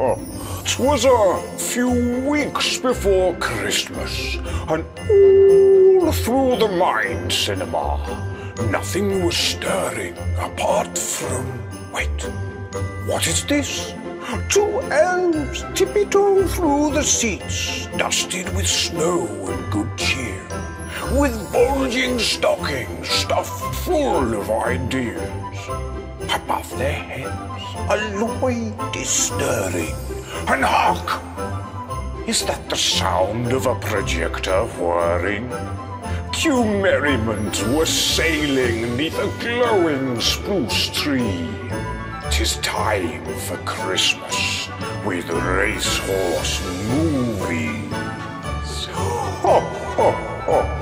Ah, 'Twas a few weeks before Christmas, and all through the Mind Cinema, nothing was stirring apart from. Wait, what is this? Two elves tippy-toe through the seats, dusted with snow and good cheer, with bulging stockings stuffed full of ideas. Above their heads, a light is stirring, and hark! Is that the sound of a projector whirring? Cue merriment was sailing neath a glowing spruce tree. Tis time for Christmas with racehorse movies. Ho, ho, ho.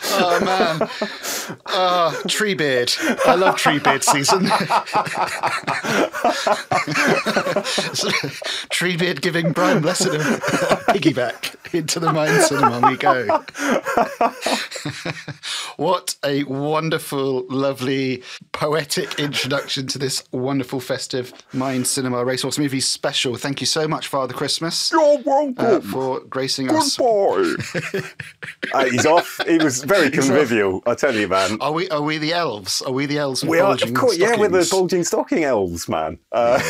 Oh man, oh, Treebeard. I love Treebeard season. Treebeard giving Brian Blessed a piggyback into the Mind Cinema we go. what a wonderful, lovely, poetic introduction to this wonderful, festive Mind Cinema Racehorse Movie special. Thank you so much, Father Christmas, You're welcome. uh, for gracing us. Goodbye. Uh, he's off. He was very convivial, I tell you, man. Are we? Are we the elves? Are we the elves? We are, of course, yeah, we're the stockings? bulging stocking elves, man. Uh,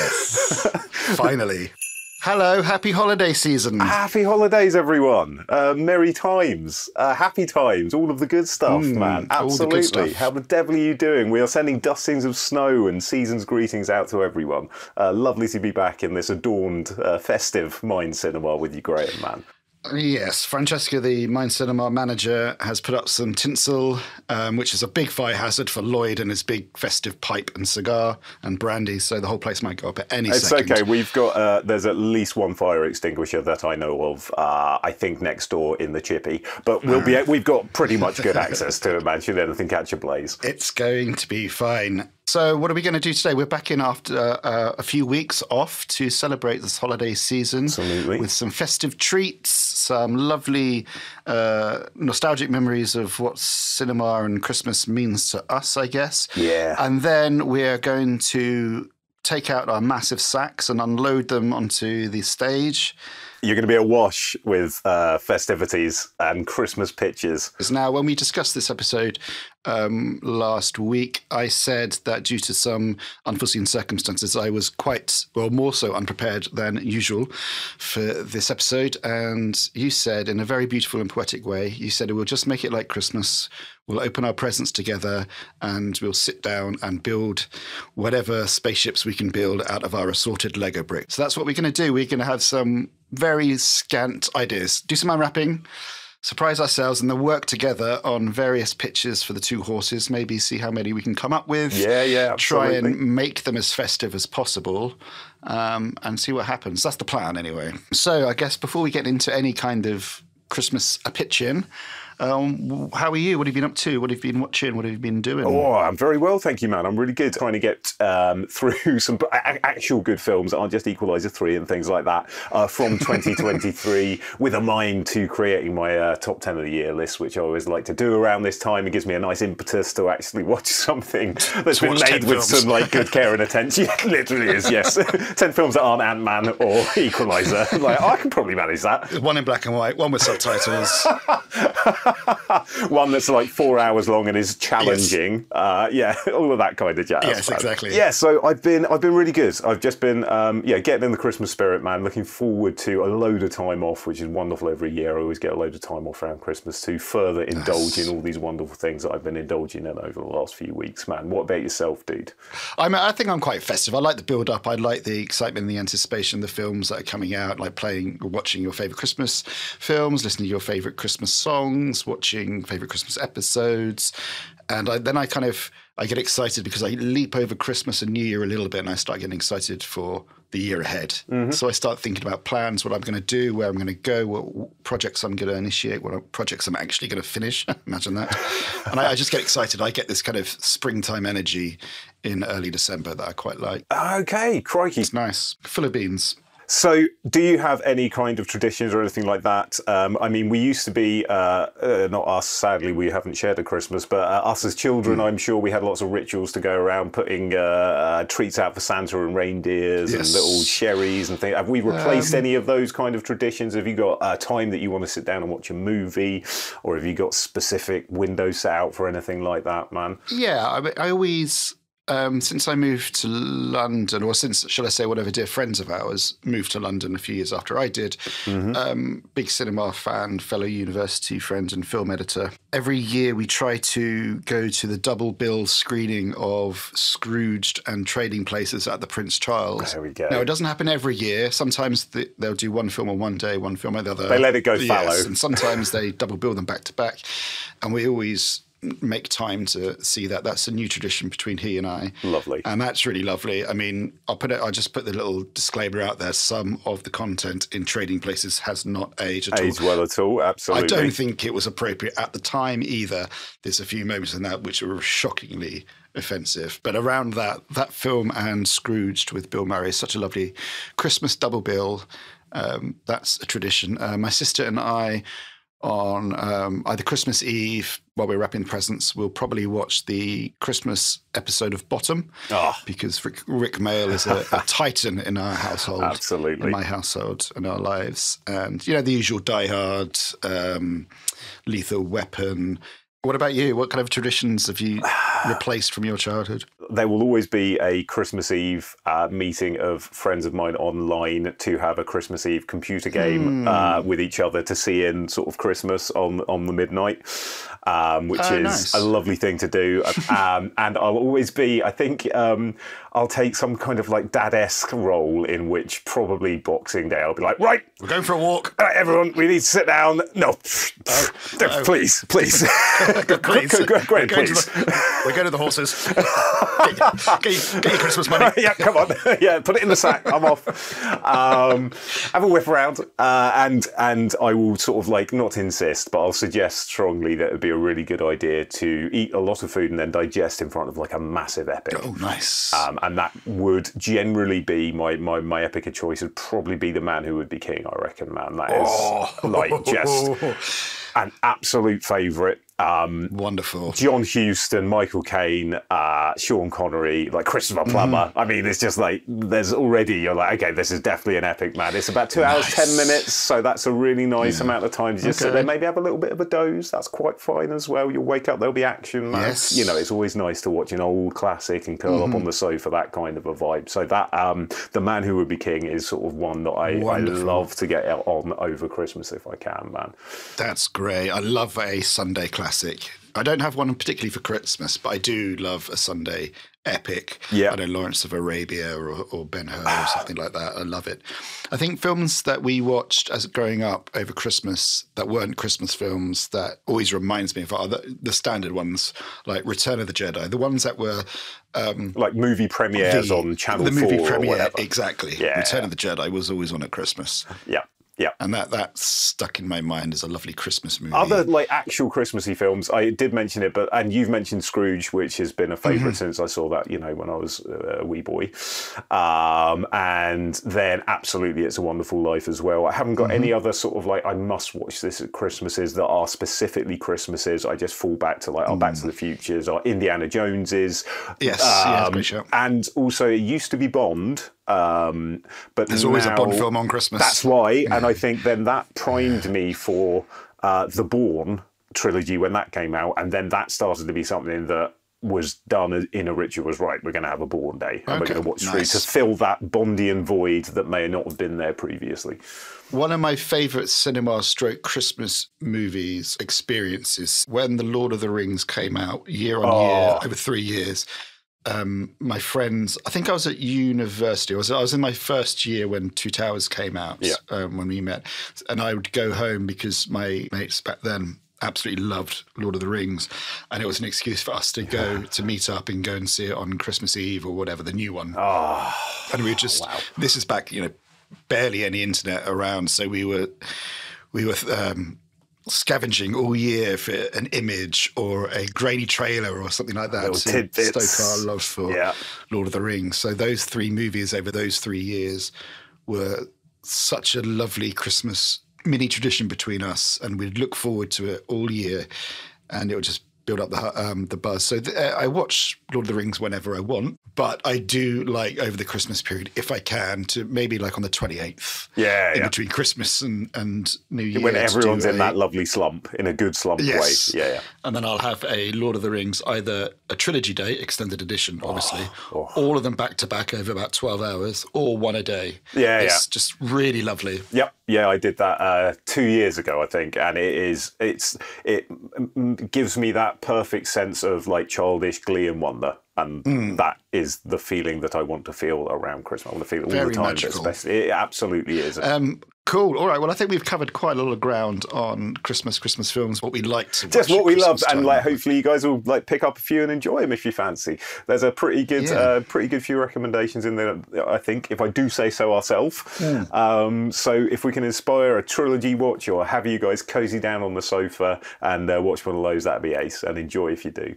Finally. Hello, happy holiday season. happy holidays, everyone. Uh, merry times, uh, happy times, all of the good stuff, man. Mm, the good Absolutely. stuff. How the devil are you doing? We are sending dustings of snow and season's greetings out to everyone. Uh, lovely to be back in this adorned, uh, festive Mind Cinema with you, Graham, man. Yes, Francesca, the Mind Cinema manager, has put up some tinsel, um, which is a big fire hazard for Lloyd and his big festive pipe and cigar and brandy. So the whole place might go up at any It's second. okay. We've got uh, there's at least one fire extinguisher that I know of. Uh, I think next door in the chippy, but we'll be we've got pretty much good access to it, man. Should anything catch a blaze? It's going to be fine. So, what are we going to do today? We're back in after uh, a few weeks off to celebrate this holiday season. Absolutely. With some festive treats, some lovely uh, nostalgic memories of what cinema and Christmas means to us, I guess. Yeah. And then we're going to take out our massive sacks and unload them onto the stage. You're going to be awash with uh, festivities and Christmas pictures. Now, when we discussed this episode um, last week, I said that due to some unforeseen circumstances, I was quite, well, more so unprepared than usual for this episode. And you said, in a very beautiful and poetic way, you said, we'll just make it like Christmas. We'll open our presents together and we'll sit down and build whatever spaceships we can build out of our assorted Lego bricks. So that's what we're going to do. We're going to have some very scant ideas, do some unwrapping surprise ourselves and then work together on various pitches for the two horses. Maybe see how many we can come up with. Yeah, yeah, Try and make them as festive as possible, um, and see what happens. That's the plan, anyway. So I guess before we get into any kind of Christmas a pitching. Um, how are you? What have you been up to? What have you been watching? What have you been doing? Oh, I'm very well, thank you, man. I'm really good. Trying to get um, through some a- actual good films that aren't just Equalizer 3 and things like that uh, from 2023 with a mind to creating my uh, top 10 of the year list, which I always like to do around this time. It gives me a nice impetus to actually watch something that's been made with films. some like good care and attention. Yeah, literally is, yes. 10 films that aren't Ant-Man or Equalizer. Like, I can probably manage that. One in black and white, one with subtitles. one that's like four hours long and is challenging. Uh, yeah, all of that kind of jazz. Yes, man. exactly. Yeah, so I've been I've been really good. I've just been um, yeah getting in the Christmas spirit, man. Looking forward to a load of time off, which is wonderful every year. I always get a load of time off around Christmas to further indulge in all these wonderful things that I've been indulging in over the last few weeks, man. What about yourself, dude? I mean, I think I'm quite festive. I like the build up. I like the excitement and the anticipation of the films that are coming out, like playing, or watching your favorite Christmas films, listening to your favorite Christmas songs, watching favorite Christmas episodes. And I, then I kind of I get excited because I leap over Christmas and New Year a little bit, and I start getting excited for the year ahead. Mm-hmm. So I start thinking about plans, what I'm going to do, where I'm going to go, what projects I'm going to initiate, what projects I'm actually going to finish. Imagine that. and I, I just get excited. I get this kind of springtime energy in early December that I quite like. Okay, crikey. It's nice, full of beans. So, do you have any kind of traditions or anything like that? Um, I mean, we used to be, uh, uh, not us, sadly, we haven't shared a Christmas, but uh, us as children, Hmm. I'm sure we had lots of rituals to go around putting uh, uh, treats out for Santa and reindeers and Yes. Um, little sherries and things. Have we replaced any of those kind of traditions? Have you got a time that you want to sit down and watch a movie? Or have you got specific windows set out for anything like that, man? Yeah, I, mean, I always, um, since I moved to London, or since, shall I say, whatever dear friends of ours moved to London a few years after I did, um, big cinema fan, fellow university friend, and film editor. Every year we try to go to the double bill screening of Scrooged and Trading Places at the Prince Charles. There we go. Now, it doesn't happen every year. Sometimes the, they'll do one film on one day, one film on the other. They let it go Yes, fallow. and sometimes they double bill them back to back. And we always make time to see that. That's a new tradition between he and I. Lovely. And that's really lovely. I mean, I'll put it. I'll just put the little disclaimer out there. Some of the content in Trading Places has not aged at all. Well at all, Absolutely. I don't think it was appropriate at the time either. There's a few moments in that which were shockingly offensive. But around that, that film and Scrooged with Bill Murray is such a lovely Christmas double bill. Um, that's a tradition. Uh, my sister and I, on um, either Christmas Eve while we're wrapping the presents, we'll probably watch the Christmas episode of Bottom Ah. because Rick, Rik Mayall is a, a titan in our household Absolutely. in my household and our lives. And, you know, the usual Die Hard, um, Lethal Weapon. What about you? What kind of traditions have you replaced from your childhood? there will always be a Christmas Eve uh, meeting of friends of mine online to have a Christmas Eve computer game Hmm. uh, with each other to see in sort of Christmas on on the midnight, um, which Oh, is nice. a lovely thing to do. um, and I'll always be, I think, um, I'll take some kind of like dad esque role in which probably Boxing Day I'll be like, right, We're going for a walk. all right, everyone, we need to sit down. No, oh. please, please, Please. Go- go- go we're, going to please. the, we're going to the horses. get, get, your- get your Christmas money. yeah, come on. yeah, put it in the sack. I'm off. Um, have a whiff around, uh, and and I will sort of like not insist, but I'll suggest strongly that it would be a really good idea to eat a lot of food and then digest in front of like a massive epic. Oh, nice. Um, and that would generally be my, my, my epic of choice would probably be the man who would be king, I reckon, man. That is Oh. like just an absolute favourite. Um, Wonderful. John Huston, Michael Caine, uh, Sean Connery, like Christopher Plummer. I mean, it's just like there's already you're like, okay, this is definitely an epic man. It's about two hours ten minutes, so that's a really nice amount of time to just sit there, maybe have a little bit of a doze. That's quite fine as well. You'll wake up, there'll be action. Man. Yes. you know, it's always nice to watch an old classic and curl up on the sofa. That kind of a vibe. So that um, the man who would be king is sort of one that I, I love to get on over Christmas if I can, man. That's great. I love a Sunday classic. I don't have one particularly for Christmas, but I do love a Sunday epic. Yeah. I know Lawrence of Arabia or, or Ben Hur or something like that. I love it. I think films that we watched as growing up over Christmas that weren't Christmas films that always reminds me of are the, the standard ones like Return of the Jedi, the ones that were um, Like movie premieres the, on Channel the movie premiere. Exactly. Yeah. Return of the Jedi was always on at Christmas. Yeah, yeah. And that that's stuck in my mind as a lovely Christmas movie. Other like actual Christmassy films, I did mention it, but and you've mentioned Scrooge, which has been a favorite Mm-hmm. since I saw that, you know, when I was uh, a wee boy. Um, and then absolutely, It's a Wonderful Life as well. I haven't got Mm-hmm. any other sort of like I must watch this at Christmases that are specifically Christmases. I just fall back to like our Back to the Futures, or Indiana Joneses. Mm. Yes, um, shout. and also it used to be Bond. Um, but There's always a Bond film on Christmas. That's why, and I think then that primed me for uh, the Bourne trilogy when that came out, and then that started to be something that was done in a ritual. Was right, we're going to have a Bourne day, and Okay, we're going to watch through nice. to fill that Bondian void that may not have been there previously. One of my favourite cinema stroke Christmas movies experiences when The Lord of the Rings came out year on Oh. year over three years. Um, my friends, I think I was at university. I was, I was in my first year when Two Towers came out Yeah. um, when we met. And I would go home because my mates back then absolutely loved Lord of the Rings. And it was an excuse for us to go to meet up and go and see it on Christmas Eve or whatever, the new one. Oh, and we were just this is back you know barely any internet around so we were we were um scavenging all year for an image or a grainy trailer or something like that Little to tidbits. stoke our love for Yeah. lord of the rings so those three movies over those three years were such a lovely Christmas mini tradition between us, and we'd look forward to it all year, and it would just build up the um, the buzz. So th- I watch Lord of the Rings whenever I want, but I do like over the Christmas period, if I can, to maybe like on the twenty eighth, Yeah, in yeah. between Christmas and and New Year, when everyone's in a- that lovely slump, in a good slump Yes. way. Yeah, yeah. And then I'll have a Lord of the Rings, either a trilogy day, extended edition, obviously, oh. all of them back to back over about 12 hours, or one a day. Yeah, It's just really lovely. Yep. Yeah, I did that uh, two years ago, I think, and it is it's it mm, gives me that perfect sense of like childish glee and wonder, and Hmm. that is the feeling that I want to feel around Christmas. I want to feel it all Very the time, but magical. especially it absolutely is. Um, cool. All right. Well, I think we've covered quite a lot of ground on Christmas, Christmas films, what we like to just what we loved, and like hopefully you guys will like pick up a few and enjoy them if you fancy. There's a pretty good, Yeah. uh, pretty good few recommendations in there. I think, if I do say so ourselves. Hmm. Um, so if we can inspire a trilogy watch or have you guys cozy down on the sofa and uh, watch one of those, that'd be ace. And enjoy if you do.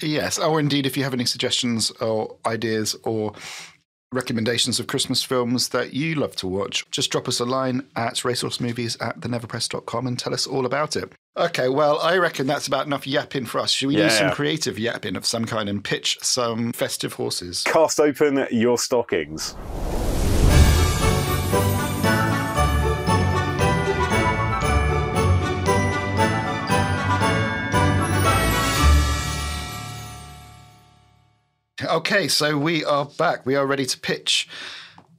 Yes. Or indeed, if you have any suggestions or ideas or recommendations of Christmas films that you love to watch, just drop us a line at racehorsemovies at theneverpress.com and tell us all about it. Okay, well, I reckon that's about enough yapping for us. Should we do some Yeah. creative yapping of some kind and pitch some festive horses? Cast open your stockings. Okay, so we are back. We are ready to pitch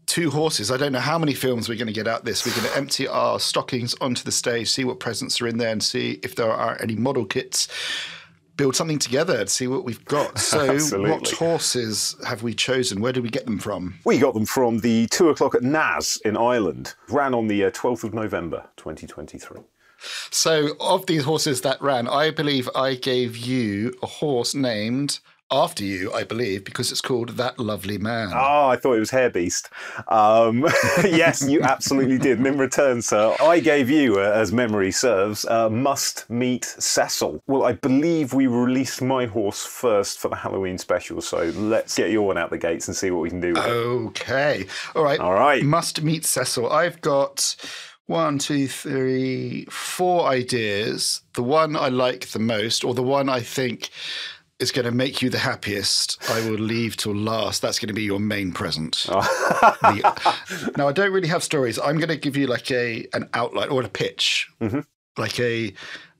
two horses. I don't know how many films we're going to get out this. We're going to empty our stockings onto the stage, see what presents are in there, and see if there are any model kits. Build something together and see what we've got. So, what horses have we chosen? Where did we get them from? We got them from the two o'clock at Naz in Ireland. Ran on the uh, 12th of November 2023. So, of these horses that ran, I believe I gave you a horse named after you, I believe, because it's called That Lovely Man. Oh, I thought it was Hair Beast. Um, yes, you absolutely did. And in return, sir, I gave you, uh, as memory serves, uh, Must Meet Cecil. Well, I believe we released my horse first for the Halloween special, so let's get your one out the gates and see what we can do with it. Okay. All right. All right. Must meet Cecil. I've got one, two, three, four ideas. The one I like the most, or the one I think is going to make you the happiest, I will leave till last. That's going to be your main present. Oh. The- now, I don't really have stories. I'm going to give you like a an outline or a pitch, Mm-hmm. like a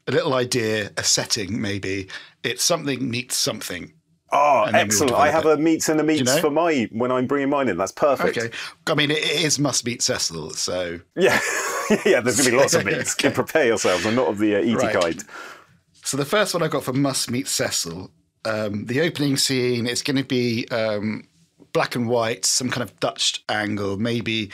a little idea, a setting, maybe. It's something meets something. Oh, excellent. I have a meets and a meets know? for my when I'm bringing mine in. That's perfect. Okay. I mean, it is must meet Cecil, so Yeah. yeah, there's going to be lots of meets. Prepare yourselves. I'm not of the uh, eaty Right. kind. So the first one I got for Must Meet Cecil, um, the opening scene is going to be um, black and white, some kind of Dutch angle, maybe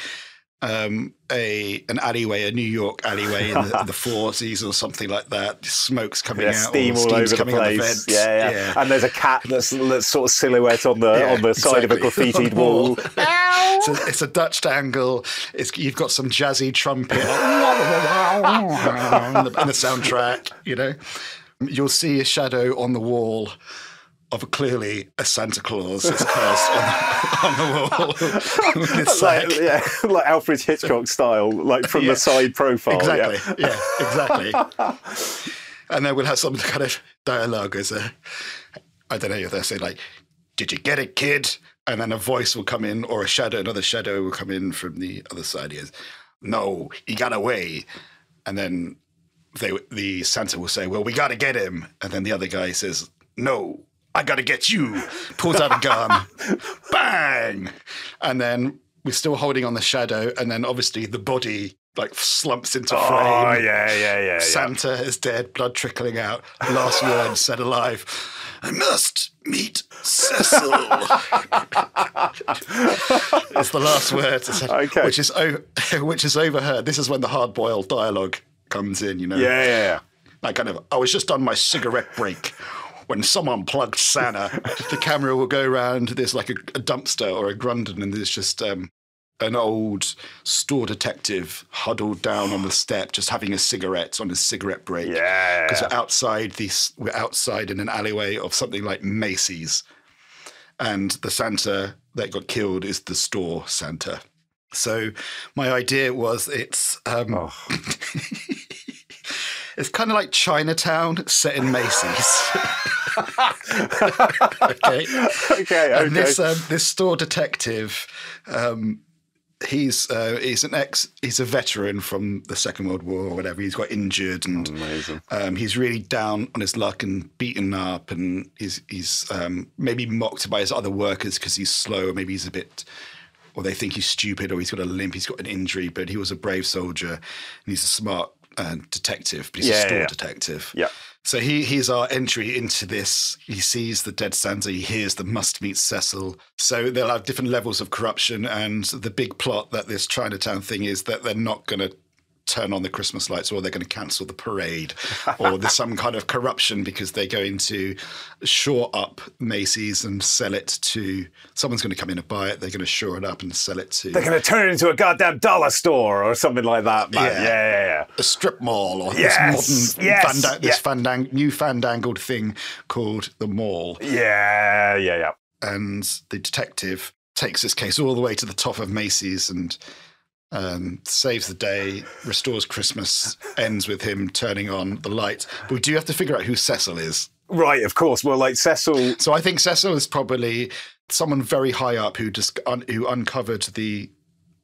um, a an alleyway, a New York alleyway in the, the forties or something like that. Smoke's coming Yeah, out, steam all over the coming out place. vents. yeah, yeah, And there's a cat that's, that's sort of silhouette on the Yeah, on the side of a graffitied wall. it's, a, it's a Dutch angle. It's, you've got some jazzy trumpet the, and the soundtrack. You know, you'll see a shadow on the wall of clearly a Santa Claus is cast on, on the wall with his like, yeah, like Alfred Hitchcock style, like from Yeah. the side profile. yeah. Exactly. Yeah, exactly. and then we'll have some kind of dialogue as a, I don't know if they say like, "Did you get it, kid?" And then a voice will come in, or a shadow, another shadow will come in from the other side. He goes, "No, he got away." And then they, the Santa will say, "Well, we got to get him." And then the other guy says, "No, I got to get you." Pulls out a gun, bang, and then we're still holding on the shadow, and then obviously the body like slumps into oh, frame. Oh yeah, yeah, yeah, yeah. Santa is dead, blood trickling out. Last word said alive. I must meet Cecil. It's the last word, said, Okay. which is o- which is overheard. This is when the hard-boiled dialogue comes in. You know, Yeah, yeah, yeah. like kind of. I was just on my cigarette break when someone plugged Santa. the camera will go around. There's like a, a dumpster or a Grundon, and there's just um, an old store detective huddled down on the step, just having a cigarette on his cigarette break. Yeah. Because we're outside these, we're outside in an alleyway of something like Macy's, and the Santa that got killed is the store Santa. So my idea was it's um, Oh. it's kind of like Chinatown set in Macy's. okay. Okay, And this um, this store detective, um, he's uh, he's an ex he's a veteran from the Second World War or whatever. He's got injured and Amazing. um, he's really down on his luck and beaten up, and he's he's um, maybe mocked by his other workers because he's slow, or maybe he's a bit. Or they think he's stupid, or he's got a limp, he's got an injury, but he was a brave soldier, and he's a smart uh, detective, but he's Yeah, a store yeah. detective. Yeah. So he he's our entry into this. He sees the dead Santa, he hears the must meet Cecil. So they'll have different levels of corruption, and the big plot that this Chinatown thing is that they're not going to turn on the Christmas lights, or they're going to cancel the parade, or there's some kind of corruption because they're going to shore up Macy's and sell it to someone's going to come in and buy it. They're going to shore it up and sell it to They're going to turn it into a goddamn dollar store or something like that, man. Yeah. Yeah, yeah, yeah. a strip mall or Yes, this modern yes, fanda- this yeah. fandang- new fandangled thing called the mall. Yeah, yeah, yeah. and the detective takes this case all the way to the top of Macy's and um, saves the day, restores Christmas, ends with him turning on the light. But we do have to figure out who Cecil is. Right, of course. Well, like Cecil. So I think Cecil is probably someone very high up who just un- who uncovered the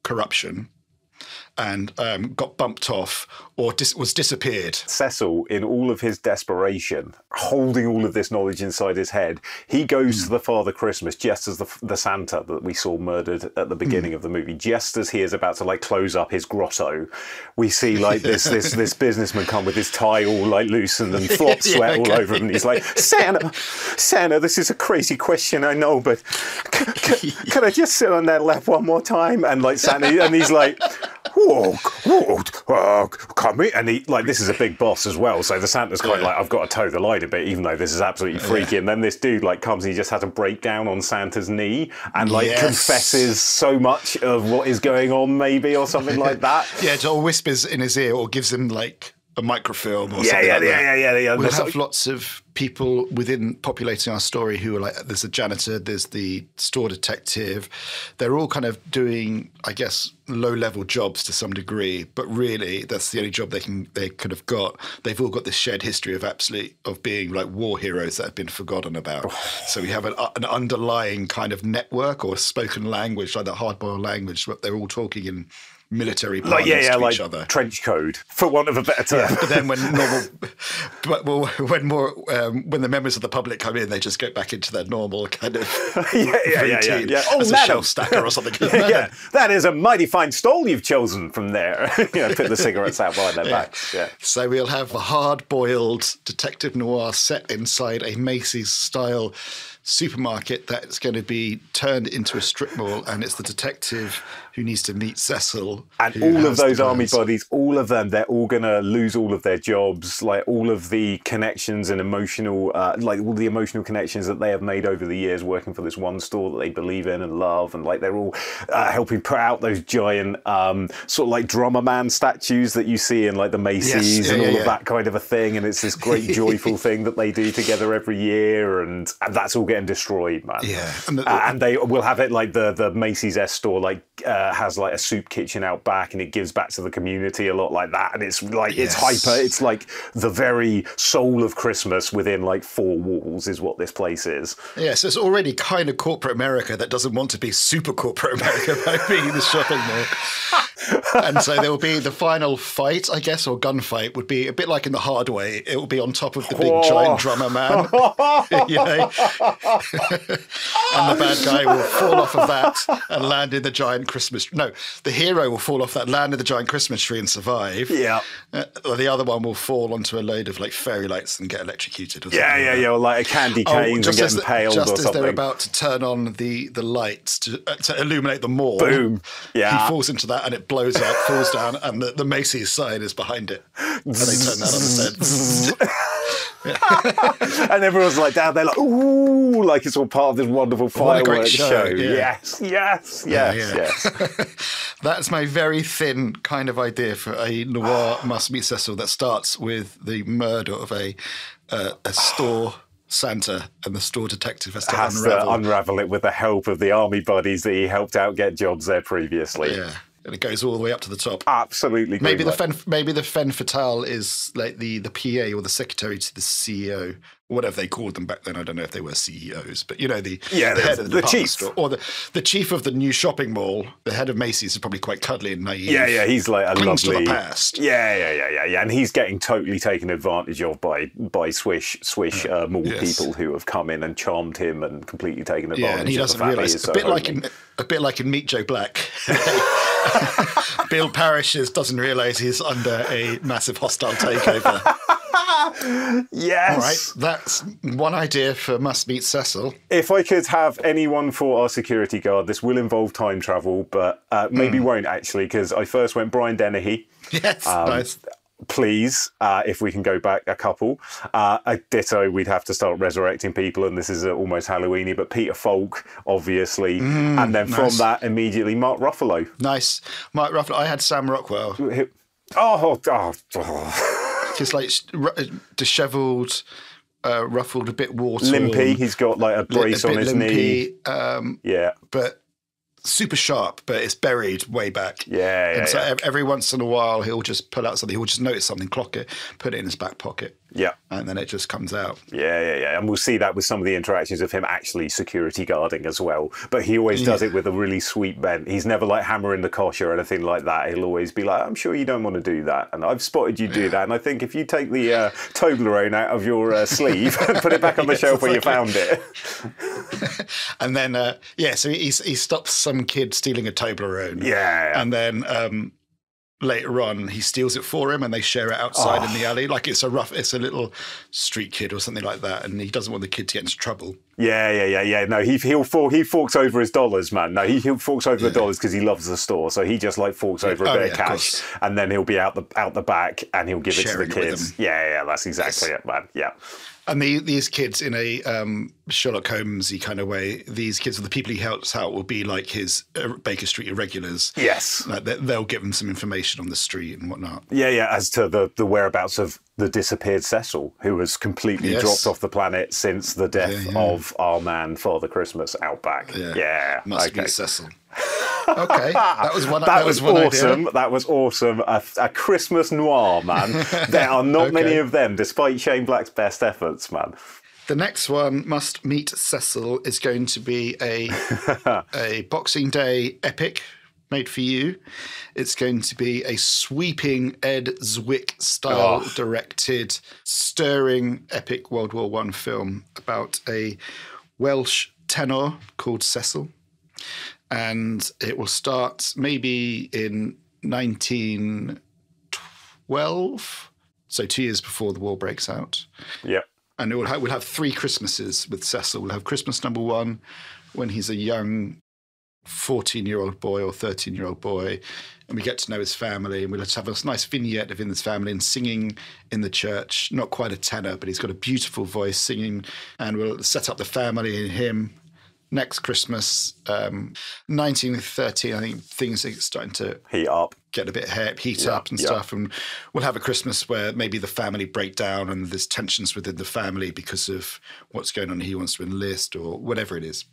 corruption and um, got bumped off or dis- was disappeared. Cecil, in all of his desperation, holding all of this knowledge inside his head, he goes to the Father Christmas just as the, the Santa that we saw murdered at the beginning of the movie, just as he is about to like close up his grotto. We see like this this this businessman come with his tie all like loosened and flop Yeah, sweat all over him, and he's like, Santa, Santa, this is a crazy question, I know, but c- c- can I just sit on that lap one more time? And like Santa, and he's like. Whoa, whoa, uh, come in. And he, like, this is a big boss as well. So the Santa's kind of like, I've got to toe the line a bit, even though this is absolutely freaky. And then this dude, like, comes and he just has a breakdown on Santa's knee and, like, Yes. confesses so much of what is going on, maybe, or something like that. Yeah, or whispers in his ear or gives him like a microfilm or Yeah, something yeah, like yeah, that. yeah, yeah, yeah. We'll So- have lots of people within populating our story who are like there's a janitor, there's the store detective. They're all kind of doing, I guess, low level jobs to some degree, but really that's the only job they can they could have got. They've all got this shared history of absolute of being like war heroes that have been forgotten about. Oh. so we have an, uh, an underlying kind of network or spoken language, like the hardboiled language, but they're all talking in military Like, yeah, yeah, to like each other. trench code, for want of a better term. But then when normal, but well, when more um, when the members of the public come in, they just go back into their normal kind of yeah, yeah, yeah, yeah, routine yeah. Oh, as a shelf stacker or something. yeah, that is a mighty fine stole you've chosen from there. you know, put the cigarettes out behind their backs. Yeah. So we'll have a hard-boiled detective noir set inside a Macy's style supermarket that's going to be turned into a strip mall, and it's the detective who needs to meet Cecil. And all of those army buddies, all of them, they're all going to lose all of their jobs. Like all of the connections and emotional, uh, like all the emotional connections that they have made over the years working for this one store that they believe in and love. And like they're all uh, helping put out those giant, um, sort of like drummer man statues that you see in like the Macy's yeah, and yeah, all yeah. of that kind of a thing. And it's this great, joyful thing that they do together every year. And, and that's all getting destroyed, man. Yeah, and the- Uh, and they will have it like the the Macy's S store like uh, Uh, has like a soup kitchen out back, and it gives back to the community a lot like that. And it's like it's hyper. It's like the very soul of Christmas within like four walls is what this place is. Yeah, so it's already kind of corporate America that doesn't want to be super corporate America by being the shopping mall. and so there will be the final fight, I guess, or gunfight would be a bit like in the hard way. It will be on top of the big Oh. giant drummer man, you know, and the bad guy will fall off of that and land in the giant Christmas. No, the hero will fall off that, land of the giant Christmas tree and survive. Yeah. Uh, or the other one will fall onto a load of like fairy lights and get electrocuted. Or Yeah, something yeah, like yeah. Or like a candy Oh, and just as getting the- impaled just as something. they're about to turn on the, the lights to, uh, to illuminate the mall. Boom. Yeah. He falls into that and it blows up, falls down, and the, the Macy's sign is behind it. And they turn that on instead. and everyone's like down there, like ooh, like it's all part of this wonderful What a great fireworks show, show. yeah. Yes, yes, yes, yeah. yes. That's my very thin kind of idea for a noir must meet Cecil that starts with the murder of a uh, a store Santa, and the store detective has to Has unravel. to unravel it with the help of the army buddies that he helped out get jobs there previously. yeah, and it goes all the way up to the top. Absolutely. Maybe the fen, maybe the femme fatale is like the the PA or the secretary to the CEO, whatever they called them back then. I don't know if they were CEOs, but you know the Yeah, the head of the, the chief. store, or the the chief of the new shopping mall. The head of Macy's is probably quite cuddly and naive. Yeah, yeah, he's like a Clings to the lovely. past. Yeah, yeah, yeah, yeah, yeah, and he's getting totally taken advantage of by by Swish Swish uh, mall Yes. people who have come in and charmed him and completely taken advantage. Yeah, and he doesn't the fact that realise. A so bit like in a bit like in Meet Joe Black. Bill Parrish doesn't realise he's under a massive hostile takeover. yes. All right, that's one idea for Must Meet Cecil. If I could have anyone for our security guard, this will involve time travel, but uh, maybe Hmm. won't actually, because I first went Brian Dennehy. Yes, Um, nice. Please, uh, if we can go back a couple. Uh, a ditto, we'd have to start resurrecting people, and this is uh, almost Halloweeny, but Peter Falk, obviously. and then from Hmm, that, immediately Mark Ruffalo. Nice. Mark Ruffalo. I had Sam Rockwell. Oh, oh, oh. He's like dishevelled, uh, ruffled, a bit war limpy. He's got like a brace a on his knee. um, Yeah, but super sharp. But it's buried way back. yeah, yeah. and so yeah. every once in a while, he'll just pull out something. He'll just notice something, clock it, put it in his back pocket, yeah. and then it just comes out. Yeah, yeah, yeah. And we'll see that with some of the interactions of him actually security guarding as well. But he always does it with a really sweet bent. He's never like hammering the kosh or anything like that. He'll always be like, I'm sure you don't want to do that. And I've spotted you do that. And I think if you take the uh, Toblerone out of your uh, sleeve and put it back on the Yes, shelf where you found it. And then, uh, yeah, so he, he stops some kid stealing a Toblerone. Yeah, yeah. And then um, later on, he steals it for him and they share it outside in Oh. the alley. Like it's a rough, it's a little street kid or something like that. And he doesn't want the kid to get into trouble. Yeah, yeah, yeah, yeah. No, he he'll for, he forks over his dollars, man. No, he he forks over the dollars because he loves the store. So he just like forks over a Oh, bit yeah, of of cash, course. and then he'll be out the out the back and he'll give it to the kids. Yeah, yeah, that's exactly Yes. it, man. Yeah. And the, these kids, in a um, Sherlock Holmesy kind of way, these kids, are the people he helps out, will be like his uh, Baker Street irregulars. Yes. Like they, they'll give him some information on the street and whatnot. Yeah, yeah. As to the, the whereabouts of the disappeared Cecil, who has completely Yes. dropped off the planet since the death Yeah, yeah. of our man Father Christmas Outback. Yeah, Must okay. be Cecil. Okay, that was one. That, That, was, one awesome. Idea. That was awesome. A, a Christmas noir, man. there are not many of them, despite Shane Black's best efforts, man. The next one, Must Meet Cecil, is going to be a a Boxing Day epic made for you. It's going to be a sweeping Ed Zwick style Oh. directed, stirring epic World War One film about a Welsh tenor called Cecil. And it will start maybe in 1912, so two years before the war breaks out Yep. and it will have, we'll have three Christmases with Cecil. We'll have Christmas number one when he's a young 14 year old boy or 13 year old boy, and we get to know his family. And we'll have a nice vignette of his family and singing in the church. Not quite a tenor, but he's got a beautiful voice singing. And we'll set up the family and him. Next Christmas, um, 1913, I think things are starting to Heat up. get a bit he- heat Yeah, up and yeah. stuff and we'll have a christmas where maybe the family break down and there's tensions within the family because of what's going on he wants to enlist or whatever it is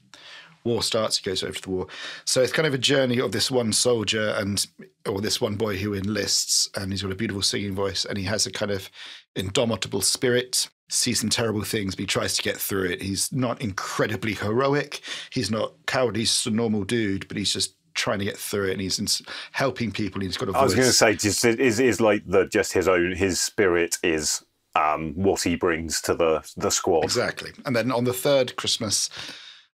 war starts he goes over to the war so it's kind of a journey of this one soldier and or this one boy who enlists and he's got a beautiful singing voice and he has a kind of indomitable spirit sees some terrible things but he tries to get through it he's not incredibly heroic he's not cowardly he's just a normal dude but he's just trying to get through it and he's helping people he's got a voice I was going to say, just is is like the just his own his spirit is um, what he brings to the the squad. Exactly. And then on the third Christmas,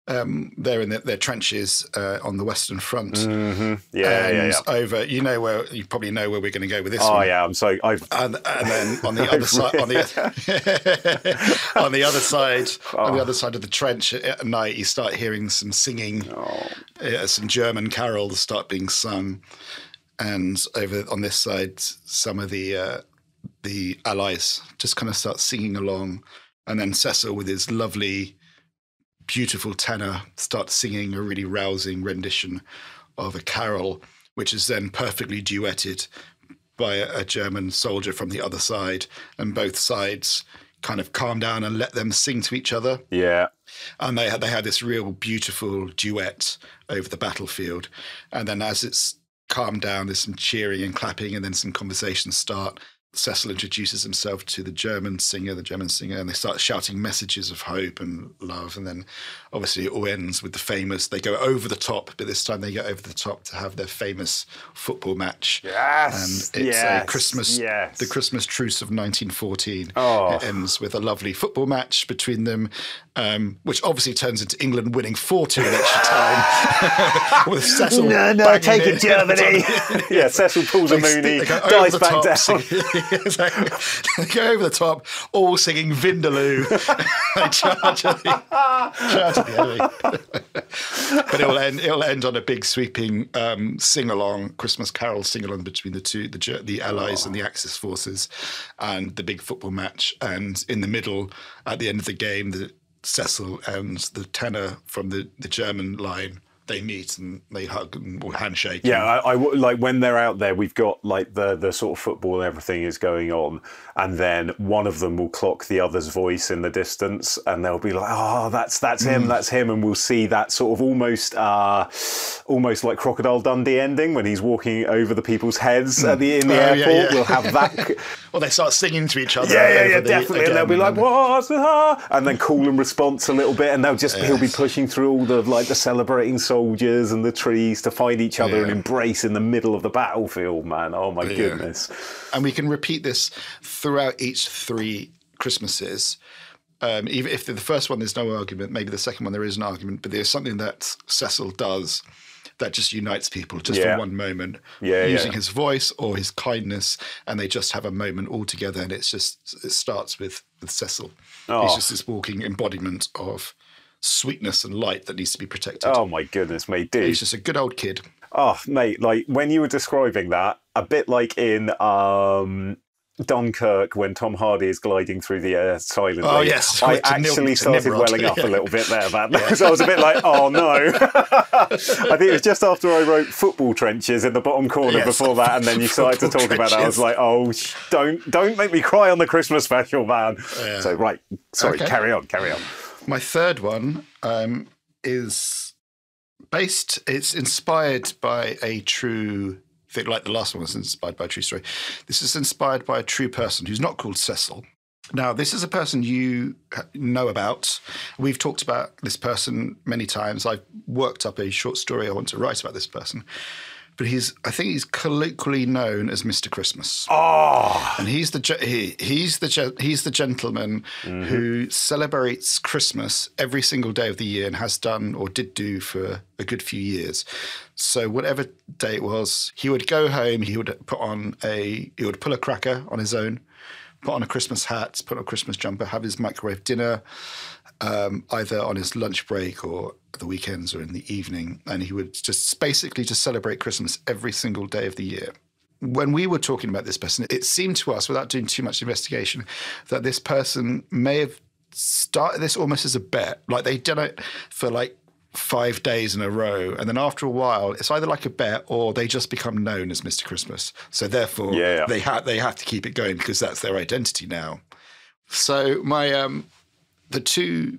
um, they're in their, their trenches uh, on the Western Front. hmm Yeah, and yeah, yeah. over, you know where you probably know where we're going to go with this Oh one. yeah, I'm so I've And, and then on the other side, on the on the other side, on the Oh. other side of the trench at night, you start hearing some singing, oh, uh, some German carols start being sung, and over on this side, some of the uh, the allies just kind of start singing along, and then Cecil with his lovely, beautiful tenor starts singing a really rousing rendition of a carol, which is then perfectly duetted by a, German soldier from the other side, and both sides kind of calm down and let them sing to each other. Yeah. And they had they had this real beautiful duet over the battlefield. And then as it's calmed down, there's some cheering and clapping, and then some conversations start. Cecil introduces himself to the German singer, the German singer, and they start shouting messages of hope and love. And then obviously it all ends with the famous, they go over the top, but this time they go over the top to have their famous football match. Yes. And it's yes, a Christmas, Yes. the Christmas truce of 1914. Oh. It ends with a lovely football match between them, um, which obviously turns into England winning 4 2 in extra time. with Cecil. No, no, take it, Germany. yeah, Cecil pulls a They sti- Mooney, they dives the back top, down. singing- they go over the top, all singing Vindaloo. they charge at the, charge at the enemy. but it will end. It will end on a big sweeping um, sing along, Christmas Carol sing along between the two, the the Allies and the Axis forces, and the big football match. And in the middle, at the end of the game, the Cecil and the tenor from the, the German line. They meet and they hug and handshake. Yeah, I, I w- like when they're out there. We've got like the the sort of football and everything is going on, and then one of them will clock the other's voice in the distance, and they'll be like, "Oh, that's that's Mm. him, that's him," and we'll see that sort of almost uh, almost like Crocodile Dundee ending when he's walking over the people's heads at the in the Oh, yeah, airport. yeah. We'll have that. Well, they start singing to each other. Yeah, yeah, yeah, definitely. and they'll be like, "What's that?" And then call and response a little bit, and they'll just he'll be pushing through all the like the celebrating soldiers and the trees to find each other and embrace in the middle of the battlefield. Man, oh my goodness. and we can repeat this throughout each three Christmases. Um, even if the first one there's no argument, maybe the second one there is an argument, but there's something that Cecil does that just unites people just Yeah. for one moment, Yeah, using yeah. his voice or his kindness, and they just have a moment all together. And it's just it starts with with Cecil. Oh. He's just this walking embodiment of sweetness and light that needs to be protected. Oh my goodness, mate, dude. He's just a good old kid. Oh, mate, like when you were describing that, a bit like in um, Dunkirk when Tom Hardy is gliding through the air silently. Oh, yes, I Nil- actually started Nimrod. welling up Yeah. a little bit there, man. so I was a bit like, oh no. I think it was just after I wrote football trenches in the bottom corner Yes, before that, and then you started to talk about that. I was like, oh, sh- don't don't make me cry on the Christmas special, man. So right, sorry, Okay. carry on, carry on. My third one um, is based. It's inspired by a true like the last one was inspired by a true story. This is inspired by a true person who's not called Cecil. Now, this is a person you know about. We've talked about this person many times. I've worked up a short story I want to write about this person. But he's, I think he's colloquially known as Mr. Christmas. Oh, And he's the he, he's the he's the gentleman mm-hmm. who celebrates Christmas every single day of the year and has done or did do for a good few years. So whatever day it was, he would go home. He would put on a he would pull a cracker on his own, put on a Christmas hat, put on a Christmas jumper, have his microwave dinner, um, either on his lunch break or the weekends or in the evening, and he would just basically just celebrate Christmas every single day of the year when we were talking about this person, it seemed to us, without doing too much investigation, that this person may have started this almost as a bet. Like they'd done it for like five days in a row. And then after a while, it's either like a bet or they just become known as Mr. Christmas. So therefore, Yeah. they, ha- they have to keep it going because that's their identity now. So my um, the two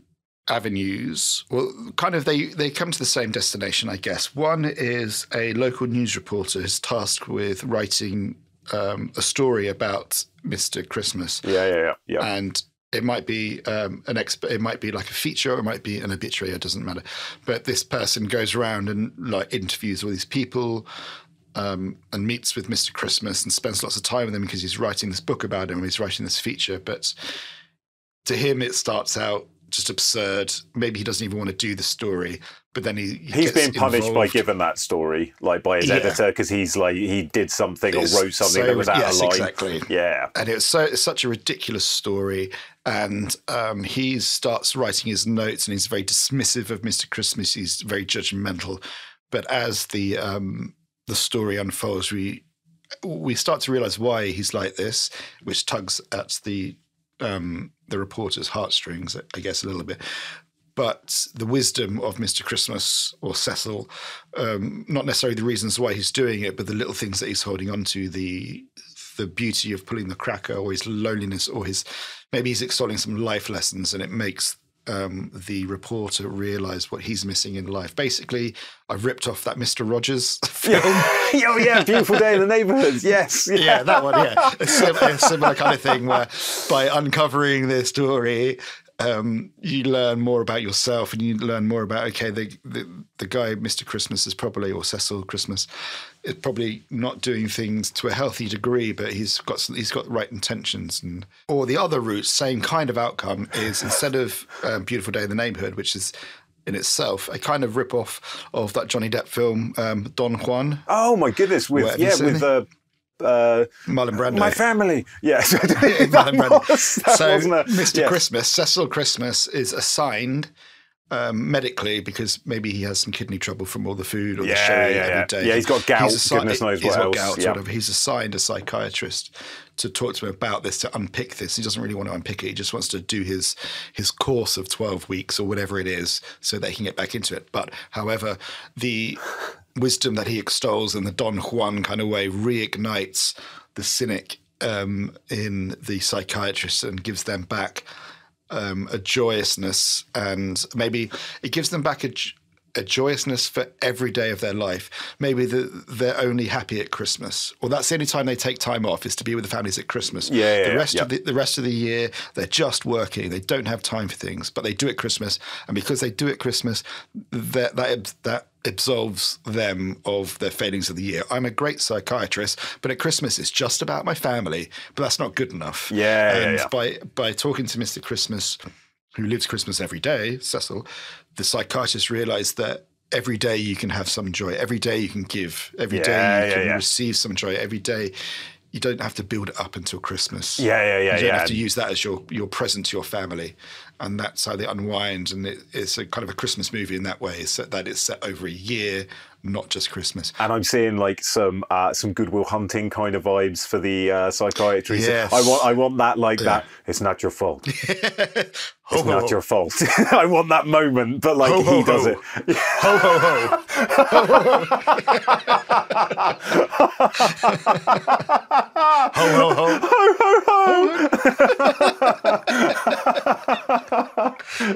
avenues well kind of they they come to the same destination i guess. One is a local news reporter who's tasked with writing um, a story about mr christmas. Yeah, yeah, yeah, yeah. and it might be um, an exp- it might be like a feature or it might be an obituary it doesn't matter. But this person goes around and like interviews all these people um, and meets with mr christmas and spends lots of time with him because he's writing this book about him he's writing this feature. But to him it starts out just absurd maybe he doesn't even want to do the story but then he, he He's being punished by involved. giving that story, like by his Yeah. editor, because he's like he did something or wrote something so- that was out yes, of line. exactly. Yeah, and it's so it's such a ridiculous story. And um, he starts writing his notes, and he's very dismissive of Mister Christmas. He's very judgmental. But as the um, the story unfolds, we we start to realize why he's like this, which tugs at the um, the reporter's heartstrings, I guess, a little bit. But the wisdom of Mr. Christmas or Cecil, um, not necessarily the reasons why he's doing it, but the little things that he's holding on to, the the beauty of pulling the cracker or his loneliness or his maybe he's extolling some life lessons and it makes um, the reporter realize what he's missing in life. Basically, I've ripped off that Mr. Rogers film. oh yeah, beautiful day in the neighborhood. Yes, yeah. yeah, that one. Yeah, a, sim- a similar kind of thing where by uncovering this story, um, you learn more about yourself and you learn more about okay the, the, the guy Mr Christmas is probably or Cecil Christmas is probably not doing things to a healthy degree but he's got he's got the right intentions and or the other route same kind of outcome is instead of um, Beautiful Day in the Neighborhood which is in itself a kind of rip off of that Johnny Depp film um, Don Juan. Oh my goodness! With yeah, with the. Uh, Marlon Brando. My family. Yes. Marlon Brando. Was, so, Mr. Yes. Christmas, Cecil Christmas is assigned um, medically because maybe he has some kidney trouble from all the food or yeah, the sherry yeah, every yeah. day. Yeah, he's got gout. He's goodness knows he's what got else. gout. Yeah. Sort of. He's assigned a psychiatrist to talk to him about this, to unpick this. He doesn't really want to unpick it. He just wants to do his his course of twelve weeks or whatever it is, so that he can get back into it. But however, the wisdom that he extols in the Don Juan kind of way reignites the cynic um, in the psychiatrist and gives them back um, a joyousness and maybe it gives them back a, a joyousness for every day of their life. Maybe the, they're only happy at Christmas, or that's the only time they take time off is to be with the families at Christmas. Yeah, yeah the rest yeah. of the, the rest of the year they're just working. They don't have time for things, but they do at Christmas, and because they do at Christmas, that that that absolves them of their failings of the year. I'm a great psychiatrist, but at Christmas it's just about my family. But that's not good enough. Yeah, and yeah, yeah. by by talking to Mr. Christmas, who lives Christmas every day, Cecil, the psychiatrist realised that every day you can have some joy. Every day you can give. Every day Yeah, you yeah, can receive some joy. Every day you don't have to build it up until Christmas. Yeah, yeah, yeah, You don't yeah. have to use that as your your present to your family, and that's how they unwind. And it, it's a kind of a Christmas movie in that way, is that, it's set over a year, not just Christmas. And I'm seeing like some uh, some Good Will Hunting kind of vibes for the uh, psychiatry. So Yes. I want I want that like that. It's not your fault. It's Ho, ho, not ho. your fault. I want that moment, but like Ho, ho, he does ho. it. Ho ho ho! ho ho ho!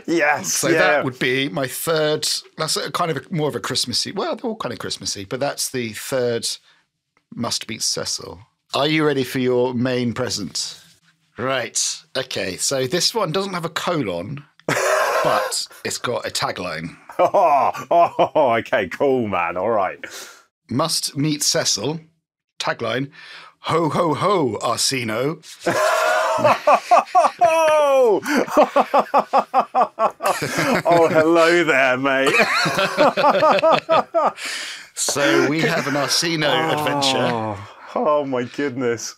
Yes. So yeah. that would be my third. That's a kind of a, more of a Christmassy. Well, they're all kind of Christmassy, but that's the third must meet Cecil. Are you ready for your main present? Right. Okay. So this one doesn't have a colon, but it's got a tagline. Oh, oh, okay, cool, man. All right. Must meet Cecil. Tagline. Ho ho ho, Arsino. Oh, oh, hello there, mate. So we have an Arsino oh. adventure. Oh, oh my goodness.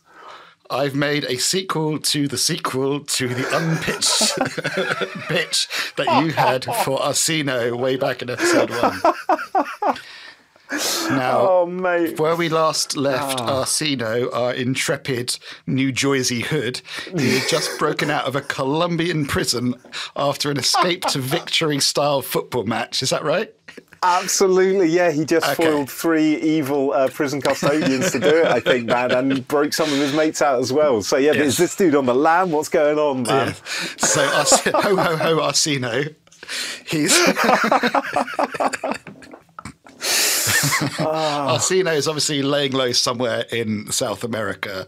I've made a sequel to the sequel to the unpitched pitch that you had for Arsino way back in episode one. Now, Oh, mate. where we last left Arsino, our intrepid New Jersey hood, he had just broken out of a Colombian prison after an escape to victory style football match. Is that right? Absolutely, yeah. He just Okay. foiled three evil uh, prison custodians to do it, I think, man, and broke some of his mates out as well. So, yeah, Yes. is this dude on the lam? What's going on, man? So, Ars- ho ho ho, Arsino. He's. Arsino is obviously laying low somewhere in South America.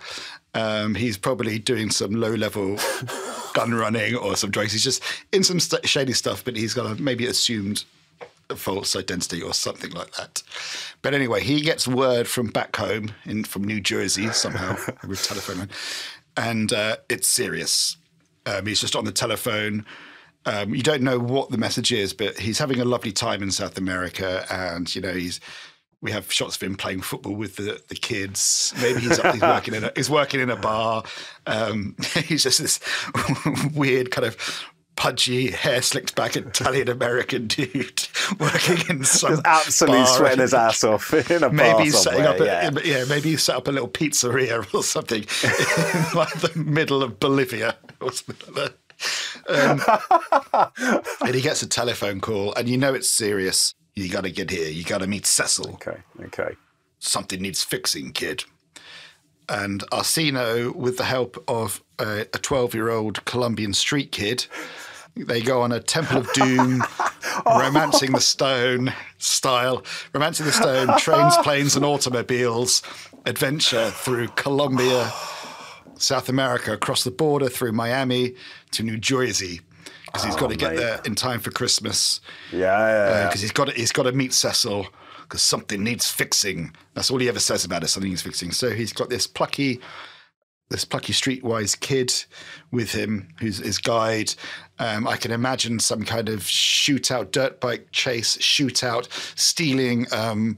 Um, he's probably doing some low level gun running or some drugs. He's just in some st- shady stuff, but he's got a maybe assumed false identity or something like that. But anyway, he gets word from back home in from New Jersey somehow with telephone line, and uh, it's serious. Um, he's just on the telephone. Um, you don't know what the message is, but he's having a lovely time in South America, and you know he's. We have shots of him playing football with the, the kids. Maybe he's, he's working in a he's working in a bar. Um, he's just this weird kind of pudgy, hair slicked back Italian American dude working in some Just absolutely sweating his ass off in a bar Maybe he's setting up, a, yeah. yeah. maybe he's set up a little pizzeria or something in like the middle of Bolivia or something like that. Um, and he gets a telephone call, and you know it's serious. You got to get here. You got to meet Cecil. Okay, okay. Something needs fixing, kid. And Arsino, with the help of a 12 year old Colombian street kid, they go on a Temple of Doom, romancing the stone style, romancing the stone, trains, planes, and automobiles adventure through Colombia, South America, across the border through Miami to New Jersey. Because he's got to get mate. there in time for Christmas. Yeah, yeah, yeah. Because he's got to, he's got to meet Cecil because something needs fixing. That's all he ever says about it. Something needs fixing. So he's got this plucky, this plucky streetwise kid with him, who's his guide. Um, I can imagine some kind of shootout, dirt bike chase, shootout, stealing. Um,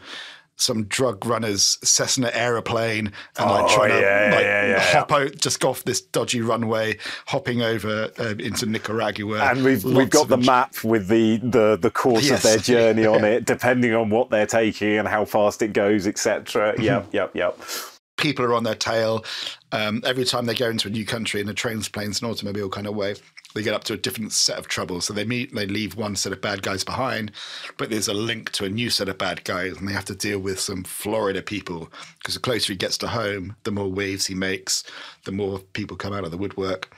some drug runners Cessna aeroplane and like Oh, trying yeah, to like yeah, yeah. hop out, just go off this dodgy runway, hopping over uh, into Nicaragua. and we've we've got the map with the the, the course Yes. of their journey on it, depending on what they're taking and how fast it goes, etc. Yep, yep, yep. people are on their tail. Um, every time they go into a new country in a trains, planes, and automobile kind of way, they get up to a different set of troubles. So they meet, they leave one set of bad guys behind, but there's a link to a new set of bad guys, and they have to deal with some Florida people. Because the closer he gets to home, the more waves he makes, the more people come out of the woodwork.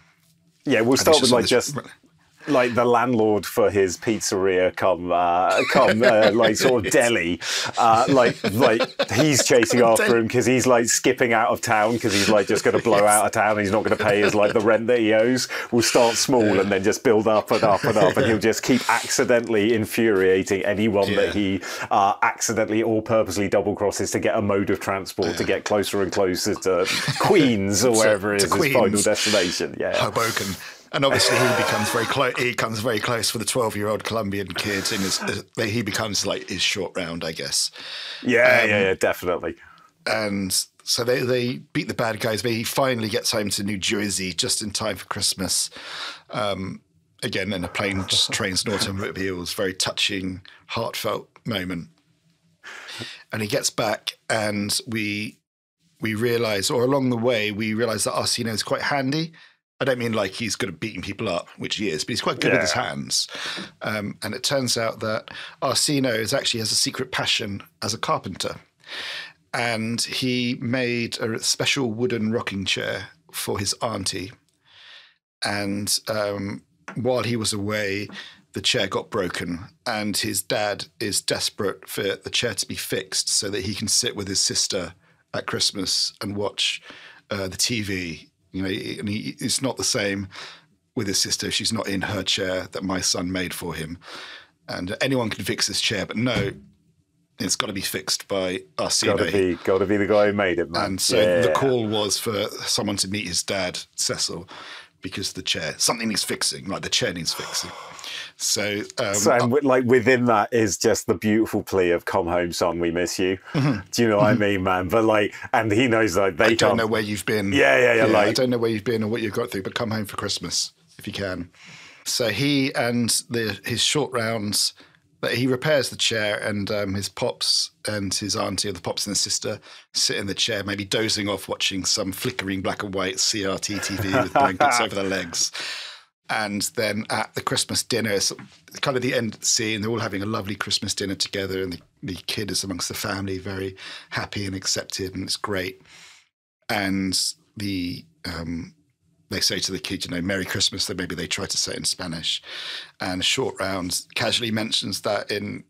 Yeah, we'll And start with on like just like the landlord for his pizzeria come uh, come uh, like sort of deli uh, like like he's chasing after him because he's like skipping out of town because he's like just going to blow out of town. And he's not going to pay his like the rent that he owes. We'll start small and then just build up and up and up and he'll just keep accidentally infuriating anyone Yeah. that he uh, accidentally or purposely double crosses to get a mode of transport to get closer and closer to Queens or wherever to is his final destination. Yeah. Hoboken. And obviously, he becomes very close. He comes very close for the twelve-year-old Colombian kid. In his, uh, he becomes like his short round, I guess. yeah Um, yeah yeah definitely and so they, they beat the bad guys. But he finally gets home to New Jersey just in time for Christmas. Um, again, in a plane, just trains and automobiles, very touching, heartfelt moment. And he gets back, and we we realize, or along the way, we realize that Arsino is quite handy. I don't mean like he's good at beating people up, which he is, but he's quite good with his hands. Um, and it turns out that Arsino is actually has a secret passion as a carpenter and he made a special wooden rocking chair for his auntie. And um, while he was away, the chair got broken, and his dad is desperate for the chair to be fixed so that he can sit with his sister at Christmas and watch uh, the TV. You know, and he, it's not the same with his sister. She's not in her chair that my son made for him. And anyone can fix this chair, but no, it's got to be fixed by us. Gotta be, gotta be the guy who made it, man. And so Yeah. the call was for someone to meet his dad, Cecil, because the chair something needs fixing, like the chair needs fixing. So, um, So, and wi- like within that is just the beautiful plea of "Come home, son, we miss you." Do you know what I mean, man? But like, and he knows like they Mm-hmm. I don't know where you've been. Yeah, yeah, yeah, I like- don't know where you've been or what you've got through, but come home for Christmas if you can. So he and the his short rounds. He repairs the chair, and um, his pops and his auntie, or the pops and the sister, sit in the chair, maybe dozing off, watching some flickering black and white CRT TV with blankets over their legs. And then at the Christmas dinner, it's kind of the end scene, they're all having a lovely Christmas dinner together, and the, the kid is amongst the family, very happy and accepted, and it's great. And the um, they say to the kid, you know, Merry Christmas. Then maybe they try to say it in Spanish. And Short Round casually mentions that in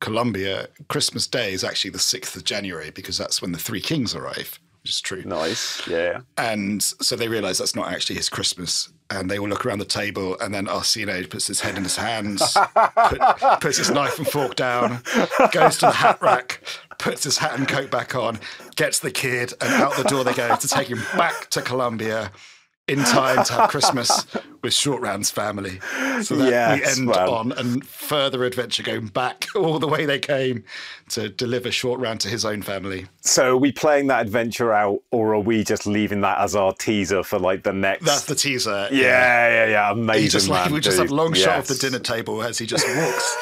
Colombia, Christmas Day is actually the 6th of January because that's when the three kings arrive, which is true. Nice, yeah. And so they realize that's not actually his Christmas. And they all look around the table, and then Arsino puts his head in his hands, put, puts his knife and fork down, goes to the hat rack, puts his hat and coat back on, gets the kid, and out the door they go to take him back to Colombia in time to have Christmas with Short Round's family. So that Yes, we end man. on a further adventure going back all the way they came to deliver Short Round to his own family. So are we playing that adventure out, or are we just leaving that as our teaser for like the next? That's the teaser. yeah, yeah, yeah. Amazing, He just like man. we just have a long shot of the dinner table as he just walks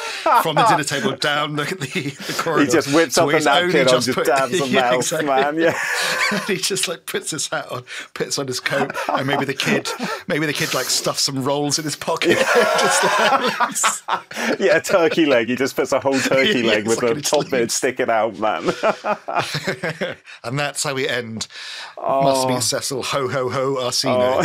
from the dinner table down the, the, the corridor. He just whips to up a napkin and just put- dabs Yeah, mouth, exactly. man. Yeah. and he just like puts his hat on, puts on his coat, and maybe maybe the kid, maybe the kid like stuffs some rolls in his pocket. just like, yeah, a turkey leg. He just puts a whole turkey Yeah, leg with like the top bit sticking out, man. and that's how we end. Must Oh. be Cecil. Ho ho ho, Arsino.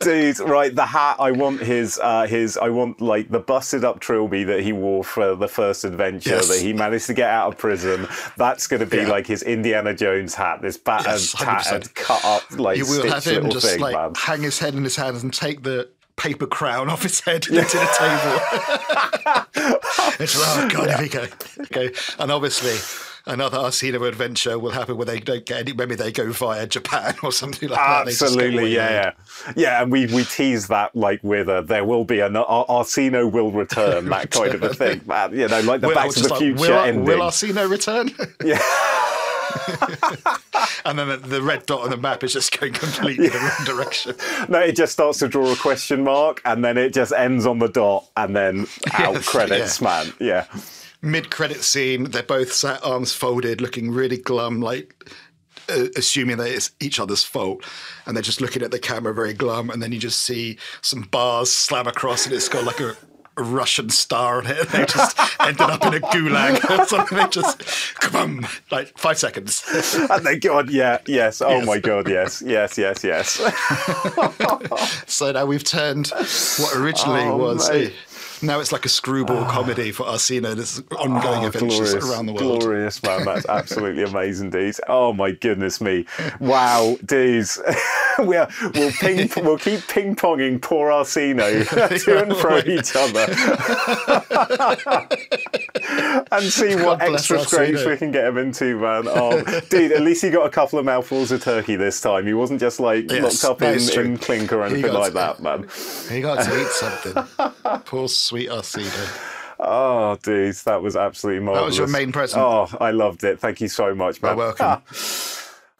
Dude, right, the hat. I want his, uh, his. I want like the busted up trilby that he wore for the first adventure Yes. that he managed to get out of prison. That's going to be Yeah. like his Indiana Jones hat. This battered, Yes, tattered, cut up like you will have him just thing, like man. hang his head in his hands and take the paper crown off his head into the table. it's oh god, here we go. Okay, and obviously. Another Arsino adventure will happen where they don't get any. Maybe they go via Japan or something like that. Just get Absolutely, yeah, yeah, yeah. And we we tease that like with a there will be an Ar- Arsino will return that kind of a thing, man. You know, like the Will, Back to the like, Future will, ending. will Arsino return? yeah. and then the, the red dot on the map is just going completely the wrong direction. No, it just starts to draw a question mark, and then it just ends on the dot, and then out Yes, credits, yeah. man. Yeah, Mid-credit scene, they're both sat arms folded, looking really glum, like uh, assuming that it's each other's fault, and they're just looking at the camera very glum. And then you just see some bars slam across, and it's got like a Russian star on it. They just ended up in a gulag or something. They just come like five seconds. and then on, yeah, yes. Oh Yes. my God, yes, yes, yes, yes. So now we've turned what originally Oh, was. mate. Now it's like a screwball ah. comedy for Arsino. There's ongoing Oh, adventures glorious, around the world. glorious, man. That's absolutely amazing, dudes. Oh my goodness me! Wow, dudes. we are, we'll ping, we'll keep ping ponging poor Arsino to and fro each other, and see what God bless extra scrapes we can get him into, man. Oh, dude, at least he got a couple of mouthfuls of turkey this time. He wasn't just like Yes, locked up in, in clink or anything like that, man. He got to eat something. Poor sweet Arsino. Oh, dude, that was absolutely marvelous. That was your main present. Oh, I loved it. Thank you so much, man. You're welcome.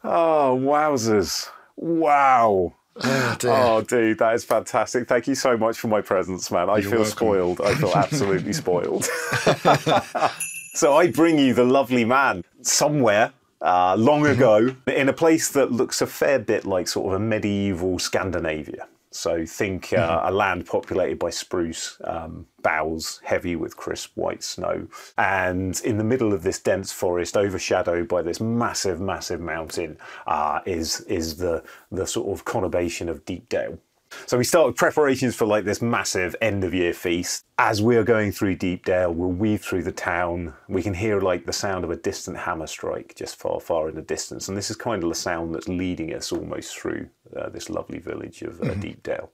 Oh, wowzers. Wow. Oh. Oh, dude, that is fantastic. Thank you so much for my presents, man. I feel welcome. spoiled. I feel absolutely spoiled. so I bring you the lovely man somewhere. Uh, long ago, in a place that looks a fair bit like sort of a medieval Scandinavia. So think uh, a land populated by spruce um, boughs, heavy with crisp white snow, and in the middle of this dense forest, overshadowed by this massive, massive mountain, uh, is is the the sort of conurbation of Deepdale. So we start with preparations for like this massive end of year feast. As we are going through Deepdale, we'll weave through the town. We can hear like the sound of a distant hammer strike just far, far in the distance. And this is kind of the sound that's leading us almost through uh, this lovely village of uh, Deepdale.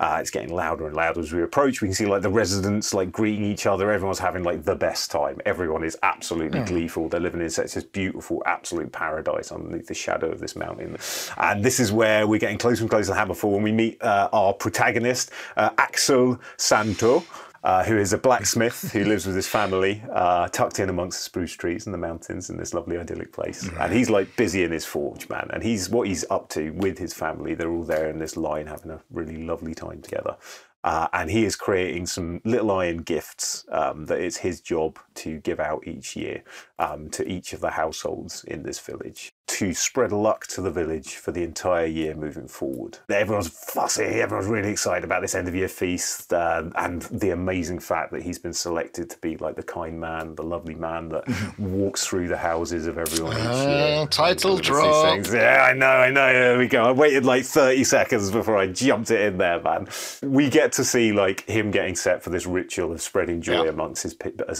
Uh, it's getting louder and louder as we approach. We can see like the residents like greeting each other. Everyone's having like the best time. Everyone is absolutely gleeful. They're living in such a beautiful, absolute paradise underneath the shadow of this mountain. And this is where we're getting closer and closer to Hammerfall when we meet uh, our protagonist, uh, Axel Santo. Uh, who is a blacksmith who lives with his family, uh, tucked in amongst the spruce trees and the mountains in this lovely idyllic place. And he's like busy in his forge, man. And he's what he's up to with his family. They're all there in this line having a really lovely time together. Uh, and he is creating some little iron gifts um, that it's his job to give out each year um, to each of the households in this village to spread luck to the village for the entire year moving forward. Everyone's fussy, everyone's really excited about this end of year feast um, and the amazing fact that he's been selected to be like the kind man, the lovely man that walks through the houses of everyone each year. Ah, title drop. Yeah, I know, I know. There we go. I waited like 30 seconds before I jumped it in there, man. We get to see like him getting set for this ritual of spreading joy Yeah. amongst his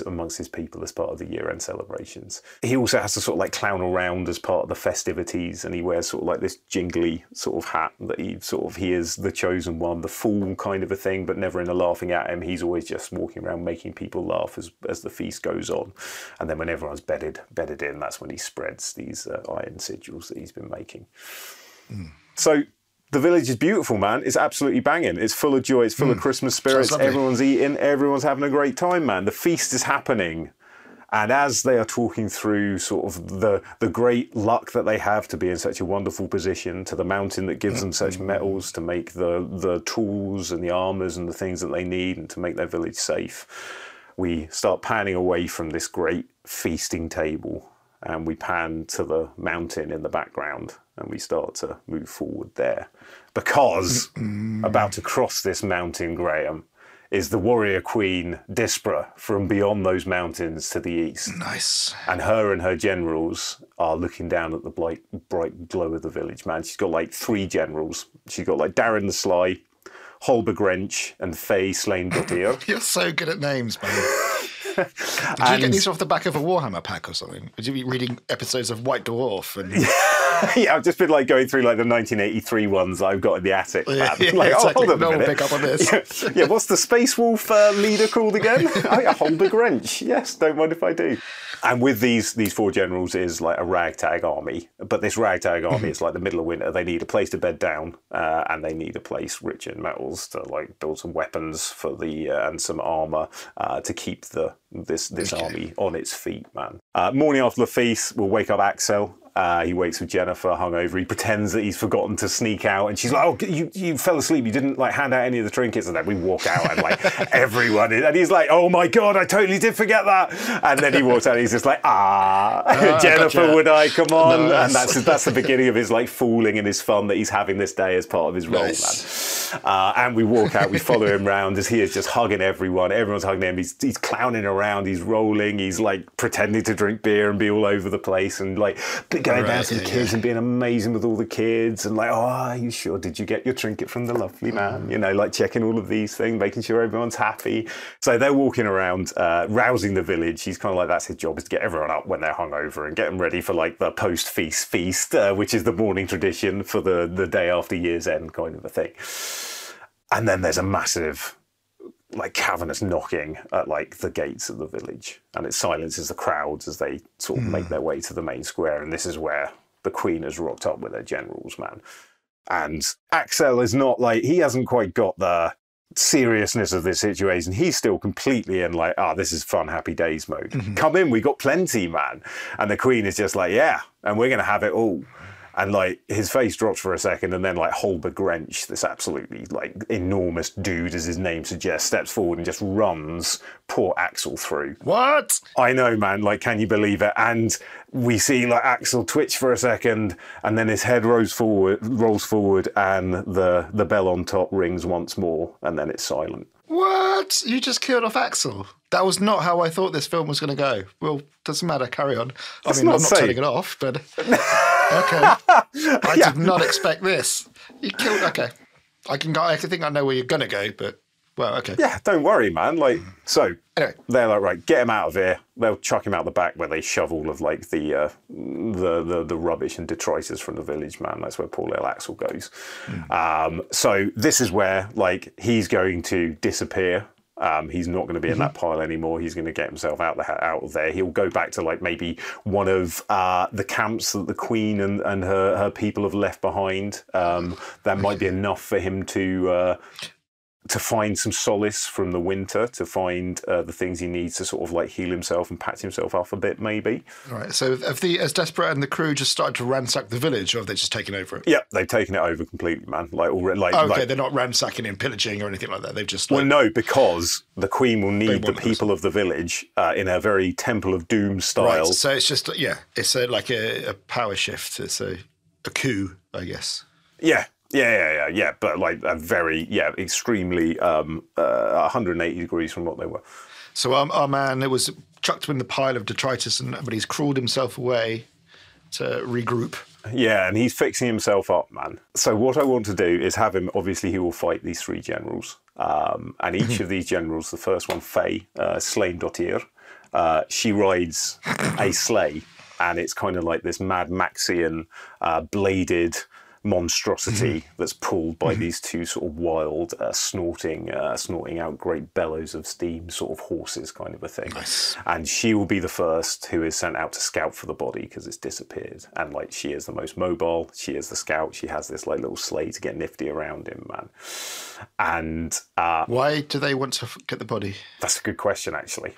amongst his people as part of the year-end celebrations. He also has to sort of like clown around as part of the festivities, and he wears sort of like this jingly sort of hat that he sort of he is the chosen one, the fool kind of a thing, but never in a laughing at him. He's always just walking around making people laugh as as the feast goes on, and then when everyone's bedded bedded in, that's when he spreads these uh, iron sigils that he's been making. So the village is beautiful, man. It's absolutely banging. It's full of joy. It's full of Christmas spirits. Everyone's eating. Everyone's having a great time, man. The feast is happening. And as they are talking through sort of the the great luck that they have to be in such a wonderful position, to the mountain that gives them such metals to make the the tools and the armors and the things that they need and to make their village safe, we start panning away from this great feasting table and we pan to the mountain in the background and we start to move forward there. Because mm. about to cross this mountain, Graham, is the warrior queen Dispra from beyond those mountains to the east. Nice. And her and her generals are looking down at the bright, bright glow of the village, man. She's got like three generals. She's got like Darren the Sly, Holber Grench, and Faye Slain Dottir. You're so good at names, man. Did you get these off the back of a Warhammer pack or something? Would you be reading episodes of White Dwarf and yeah, I've just been like going through like the 1983 ones I've got in the attic. Yeah, yeah, like, exactly. oh, hold on a No will minute. pick up on this. Yeah, yeah, what's the Space Wolf uh, leader called again? yeah, Holber Grench. Yes, don't mind if I do. And with these these four generals is like a ragtag army, but this ragtag army Mm-hmm. is like the middle of winter. They need a place to bed down, uh, and they need a place rich in metals to like build some weapons for the uh, and some armor uh, to keep the this this army on its feet. Man. Uh, morning after the feast, we'll wake up Axel. Uh, he wakes with Jennifer hungover. He pretends that he's forgotten to sneak out, and she's like, "Oh, you you fell asleep. You didn't like hand out any of the trinkets." And then we walk out, and like everyone, is, and he's like, "Oh my god, I totally did forget that." And then he walks out, and he's just like, "Ah, Jennifer, gotcha. would I come on?" Nice. And that's that's the beginning of his like fooling and his fun that he's having this day as part of his role, Nice. man. Uh, and we walk out, we follow him round as he is just hugging everyone. Everyone's hugging him. He's, he's clowning around, he's rolling, he's like pretending to drink beer and be all over the place and like going down to the yeah, kids and being amazing with all the kids and like, oh, are you sure? Did you get your trinket from the lovely man? You know, like checking all of these things, making sure everyone's happy. So they're walking around, uh, rousing the village. He's kind of like, that's his job is to get everyone up when they're hungover and get them ready for like the post feast feast, uh, which is the morning tradition for the, the day after year's end kind of a thing. And then there's a massive like cavernous knocking at like the gates of the village and it silences the crowds as they sort of make their way to the main square and this is where the queen has rocked up with her generals man. And axel is not like he hasn't quite got the seriousness of this situation. He's still completely in like ah this is fun happy days mode. Come in we got plenty man. And the queen is just like yeah and we're gonna have it all and like his face drops for a second, and then like Holber Grench, this absolutely like enormous dude, as his name suggests, steps forward and just runs poor Axel through. what? I know, man. Like, can you believe it? And we see like Axel twitch for a second, and then his head rolls forward, rolls forward, and the the bell on top rings once more, and then it's silent. What? You just killed off Axel. That was not how I thought this film was going to go. Well, doesn't matter. Carry on. I mean, not I'm not safe. turning it off, but okay. I did not expect this. You killed. Okay, I can go. I can think I know where you're going to go, but well, okay. Yeah, don't worry, man. Like, so Anyway. they're like, right, get him out of here. They'll chuck him out the back where they shove all of like the uh, the, the the rubbish and detritus from the village, man. That's where poor little Axel goes. Um, so this is where like he's going to disappear. Um, he's not going to be in that pile anymore. He's going to get himself out the out of there. He'll go back to like maybe one of uh, the camps that the queen and, and her, her people have left behind. Um, that might be enough for him to uh, to find some solace from the winter, to find uh, the things he needs to sort of like heal himself and patch himself up a bit, maybe. All right. So, have the as Desperate and the crew just started to ransack the village, or have they just taken over it? Yep, they've taken it over completely, man. Like already, like, Oh, okay, like they're not ransacking and pillaging or anything like that. They've just well, no, because the queen will need the this. people of the village uh, in a very Temple of Doom style. right. So it's just yeah, it's a, like a, a power shift. It's a a coup, I guess. Yeah, yeah, yeah, yeah, yeah. But like a very, yeah, extremely um, uh, 180 degrees from what they were. So our, our man it was chucked in the pile of detritus, and but he's crawled himself away to regroup. Yeah, and he's fixing himself up, man. So what I want to do is have him. Obviously, he will fight these three generals, um, and each of these generals, the first one, Faye, uh, Slain Dottir, uh, she rides a sleigh, and it's kind of like this Mad Maxian uh, bladed monstrosity that's pulled by these two sort of wild, uh, snorting, uh, snorting out great bellows of steam, sort of horses, kind of a thing. Nice. And she will be the first who is sent out to scout for the body because it's disappeared. And like she is the most mobile. She is the scout. She has this like little sleigh to get nifty around in, man. And uh, Why do they want to get the body? that's a good question, actually.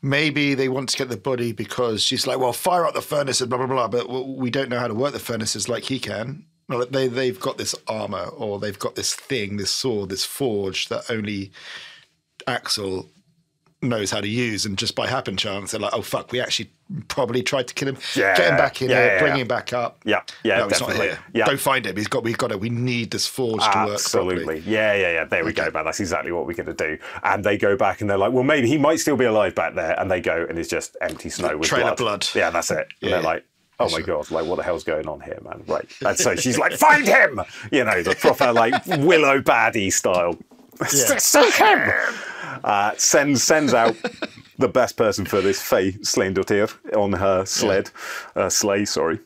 Maybe they want to get the body because she's like, well, fire up the furnaces, blah blah blah. But we don't know how to work the furnaces like he can. Well, they they've got this armor or they've got this thing, this sword, this forge that only Axel knows how to use, and just by happen chance, they're like, "Oh fuck, we actually probably tried to kill him. Yeah, Get him back in yeah, here, yeah, bring him back up. Yeah, yeah, no, he's definitely. not here. Yeah. Don't find him. He's got. We've got to. We need this forge to work Absolutely. Yeah, yeah, yeah. There we go, man. That's exactly what we're going to do. And they go back and they're like, well, maybe he might still be alive back there. And they go and it's just empty snow with Trail blood. of blood. Yeah, that's it. And Yeah. they're like, oh my God, like, what the hell's going on here, man? Right. And so she's like, find him! You know, the proper, like, Willow baddie style. Yeah. Him! Uh, sends, sends out the best person for this, Faye Slaindotir, on her sled, uh, sleigh, sorry,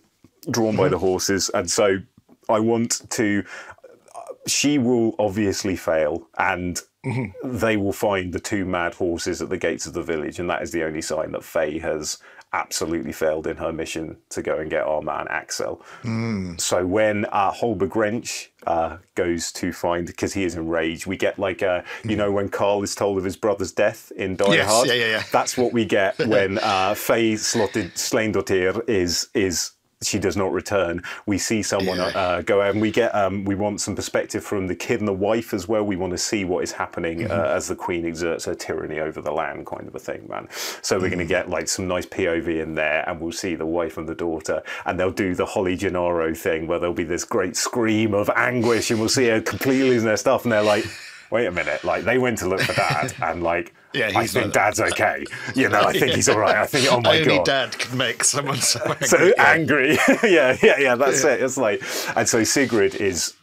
drawn by the horses. And so I want to she will obviously fail and they will find the two mad horses at the gates of the village and that is the only sign that Faye has absolutely failed in her mission to go and get our man Axel. So when uh, Holber Grench uh, goes to find, because he is enraged, we get like, a, you know, when Karl is told of his brother's death in Die Yes, Hard. yeah, yeah, yeah. That's what we get when uh, Faye slotted Slaindotir is is she does not return. We see someone Yeah. uh, go out, and we get um, we want some perspective from the kid and the wife as well. We want to see what is happening Mm-hmm. uh, as the queen exerts her tyranny over the land, kind of a thing, man. So we're going to Mm. get like some nice POV in there, and we'll see the wife and the daughter, and they'll do the Holly Gennaro thing where there'll be this great scream of anguish, and we'll see her completely losing their stuff, and they're like. Wait a minute! Like they went to look for dad, and like Yeah, I think Dad's okay. You know, I think he's all right. I think, oh my god. Only god, dad can make someone so angry. so Yeah. angry. yeah, yeah, yeah. That's it. It's like, and so Sigrid is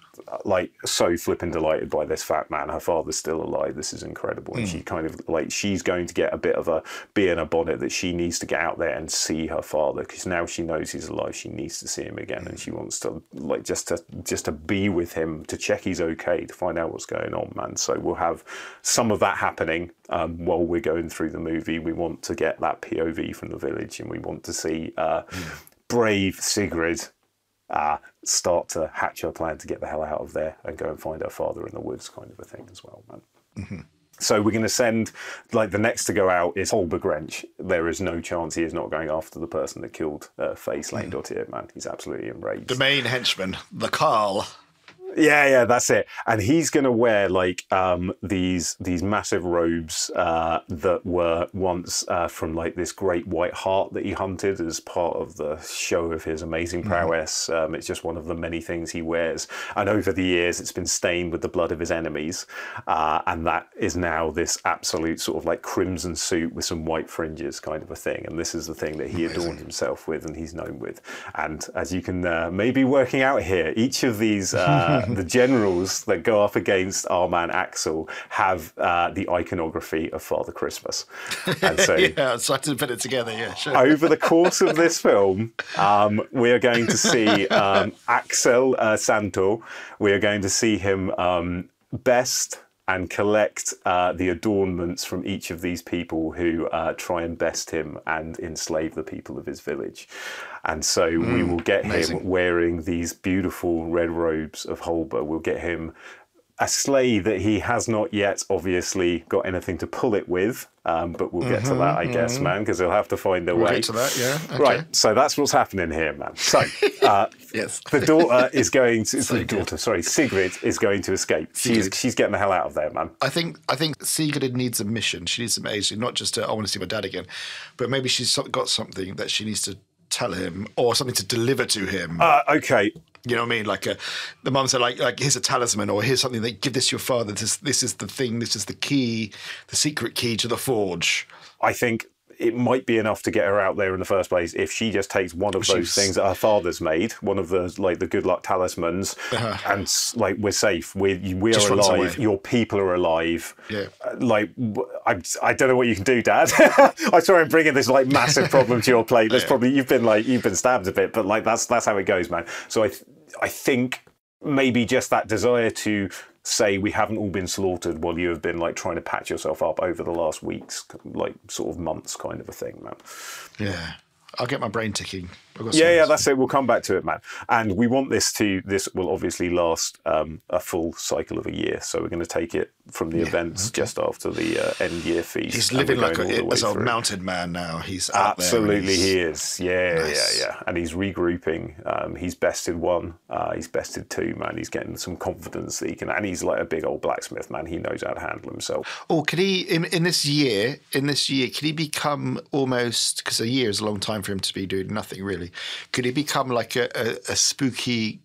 like so flipping delighted by this fat man. Her father's still alive. This is incredible, and she kind of like she's going to get a bit of a bee in a bonnet that she needs to get out there and see her father because now she knows he's alive. She needs to see him again, and she wants to like just to just to be with him to check he's okay to find out what's going on, man. So we'll have some of that happening um, while we're going through the movie. We want to get that POV from the village, and we want to see uh, brave Sigrid uh, start to hatch her plan to get the hell out of there and go and find her father in the woods, kind of a thing as well, man. So we're going to send, like, the next to go out is Holber Grench. There is no chance he is not going after the person that killed uh, Faye Slane Dottier, man. He's absolutely enraged. the main henchman, the Karl. Yeah, yeah, that's it. And he's going to wear like um, these these massive robes uh, that were once uh, from like this great white hart that he hunted as part of the show of his amazing prowess. Um, it's just one of the many things he wears. And over the years, it's been stained with the blood of his enemies, uh, and that is now this absolute sort of like crimson suit with some white fringes, kind of a thing. And this is the thing that he adorned himself with, and he's known with. And as you can uh, maybe working out here, each of these uh, the generals that go up against our man Axel have uh, the iconography of Father Christmas. And so Yeah, so I had to put it together. Yeah, sure. over the course of this film, um, we are going to see um, Axel uh, Santo. We are going to see him um, best and collect uh, the adornments from each of these people who uh, try and best him and enslave the people of his village. And so we will get amazing. him wearing these beautiful red robes of Holber. We'll get him a sleigh that he has not yet obviously got anything to pull it with. Um, but we'll get to that, I guess, man, because he'll have to find a We'll way. get to that. Yeah. Okay. Right, so that's what's happening here, man. So, uh, Yes. the daughter is going to. The daughter, sorry, Sigrid is going to escape. She's Sigrid. she's getting the hell out of there, man. I think I think Sigrid needs a mission. She needs some agency, not just to I want to see my dad again, but maybe she's got something that she needs to tell him or something to deliver to him. Uh, okay, you know what I mean? Like a, the mum said, like like here's a talisman or here's something that give this to your father. This this is the thing. This is the key, the secret key to the forge. I think it might be enough to get her out there in the first place if she just takes one of those was- things that her father's made, one of the like the good luck talismans, and like we're safe. We we Uh-huh. Are alive. Your people are alive. Yeah. Uh, Like I don't know what you can do, Dad. I'm sorry, I'm bringing this like massive problem to your plate. That's probably you've been like you've been stabbed a bit, but like that's that's how it goes, man. So I th- I think maybe just that desire to say we haven't all been slaughtered while you have been like trying to patch yourself up over the last weeks, like sort of months, kind of a thing, man. Yeah, I'll get my brain ticking. I've got some Yeah, yeah, that's it. We'll come back to it, man. And we want this to this will obviously last um, a full cycle of a year. So we're going to take it from the events just after the uh, end year feast. He's living like a, as a mounted man now. He's out there Absolutely, he's- he is. Yeah, Nice. yeah, yeah. And he's regrouping. Um, he's bested one. Uh, he's bested two, man. He's getting some confidence that he can. And he's like a big old blacksmith, man. He knows how to handle himself. Or could he in, in this year? In this year, could he become almost because a year is a long time for him to be doing nothing really? Could he become like a, a, a spooky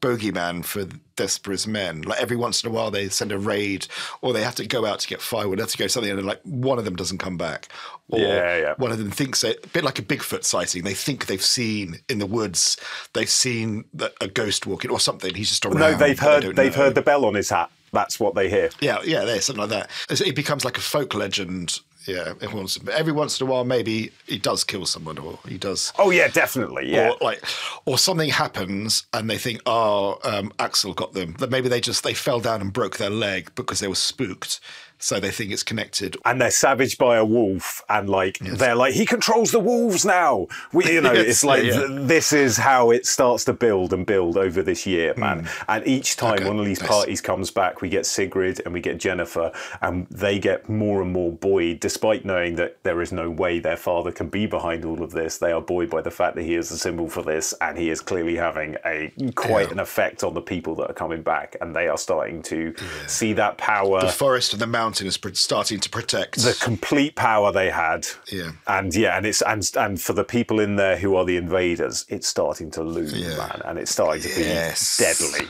bogeyman for desperate men? Like every once in a while, they send a raid, or they have to go out to get firewood, they have to go something, and like one of them doesn't come back, or Yeah, yeah. one of them thinks they, a bit like a Bigfoot sighting. They think they've seen in the woods, they've seen a ghost walking or something. He's just around. No, they've they heard. They've know. heard the bell on his hat. That's what they hear. Yeah, yeah, there's something like that. It becomes like a folk legend. Yeah, every once, every once in a while, maybe he does kill someone, or he does, Oh yeah, definitely. Yeah. or like, or something happens, and they think, oh, um, Axel got them. That maybe they just they fell down and broke their leg because they were spooked, so they think it's connected. and they're savaged by a wolf, and like they're like, he controls the wolves now. We, you know, Yes, it's like yeah, yeah. th- this is how it starts to build and build over this year, man. And each time Hmm. Okay, one of these nice. parties comes back, we get Sigrid and we get Jennifer, and they get more and more buoyed, despite knowing that there is no way their father can be behind all of this. They are buoyed by the fact that he is the symbol for this, and he is clearly having a quite Yeah. an effect on the people that are coming back, and they are starting to see that power The forest and the mountain is starting to protect. the complete power they had. Yeah. And yeah, and it's and and for the people in there who are the invaders, it's starting to loom, Yeah. man, and it's starting to Yes. be deadly.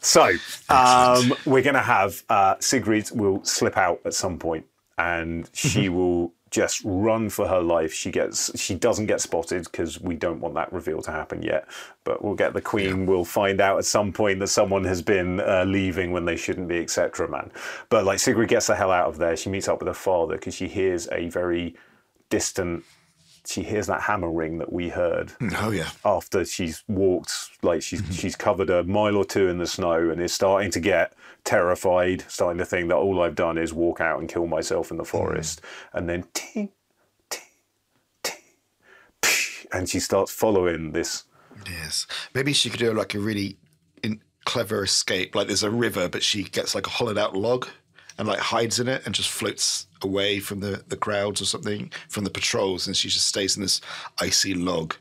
So um, we're going to have uh, Sigrid will slip out at some point, and she will just run for her life. She gets she doesn't get spotted because we don't want that reveal to happen yet. But we'll get the queen. We'll find out at some point that someone has been uh, leaving when they shouldn't be, etc. Man, but like Sigrid gets the hell out of there. She meets up with her father because she hears a very distant. She hears that hammer ring that we heard oh yeah, after she's walked like she's Mm-hmm. she's covered a mile or two in the snow and is starting to get terrified, starting to think that all I've done is walk out and kill myself in the Mm-hmm. forest, and then ting, ting, ting, psh, and she starts following this. yes. Maybe she could do like a really in, clever escape. Like there's a river, but she gets like a hollowed out log and like hides in it and just floats away from the, the crowds or something from the patrols, and she just stays in this icy log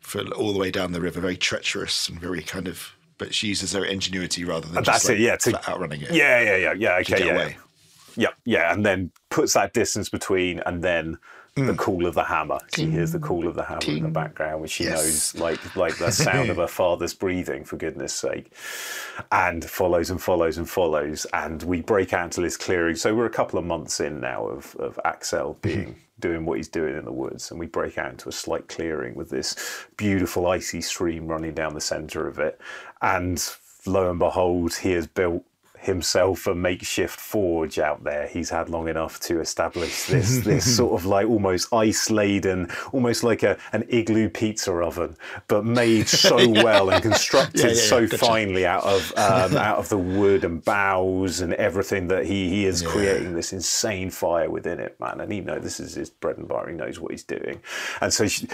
for all the way down the river. Very treacherous and very kind of. But she uses her ingenuity rather than uh, just that's like it, yeah, to- flat out running it. Yeah, yeah, yeah, yeah. Okay, get yeah, away. yeah, yeah, and then puts that distance between, and then. The call of the hammer. She hears the call of the hammer in the Mm. background, which she Yes. knows, like like the sound of her father's breathing, for goodness sake. and follows and follows and follows. And we break out into this clearing. So we're a couple of months in now of, of Axel being doing what he's doing in the woods. And we break out into a slight clearing with this beautiful icy stream running down the center of it. And lo and behold, he has built himself a makeshift forge out there. He's had long enough to establish this this sort of like almost ice laden, almost like a an igloo pizza oven, but made so well and constructed Yeah, yeah, yeah, so gotcha. finely out of um, out of the wood and boughs and everything that he he is creating this insane fire within it, man. And he know this is his bread and butter. He knows what he's doing, and so. She,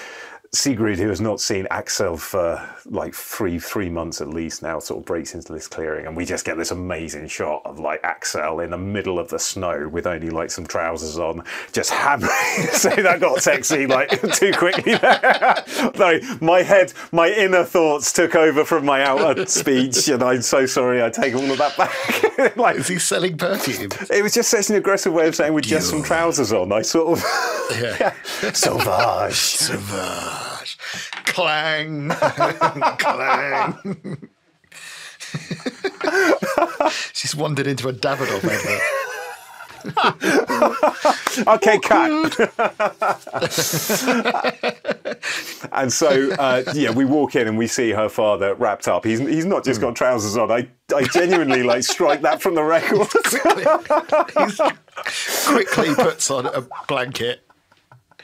Sigrid, who has not seen Axel for like three three months at least now, sort of breaks into this clearing, and we just get this amazing shot of like Axel in the middle of the snow with only like some trousers on, just hammering. so that got sexy like too quickly. There. no, my head, my inner thoughts took over from my outer speech, and I'm so sorry. I take all of that back. like Is he selling perfume? it was just such an aggressive way of saying with just some trousers on. I sort of Yeah. sauvage. Sauvage. Clang. Clang. She's wandered into a Davidoff advert. Okay, cut. and so, uh, yeah, we walk in and we see her father wrapped up. He's he's not just got trousers on. I I genuinely like strike that from the record. Quickly puts on a blanket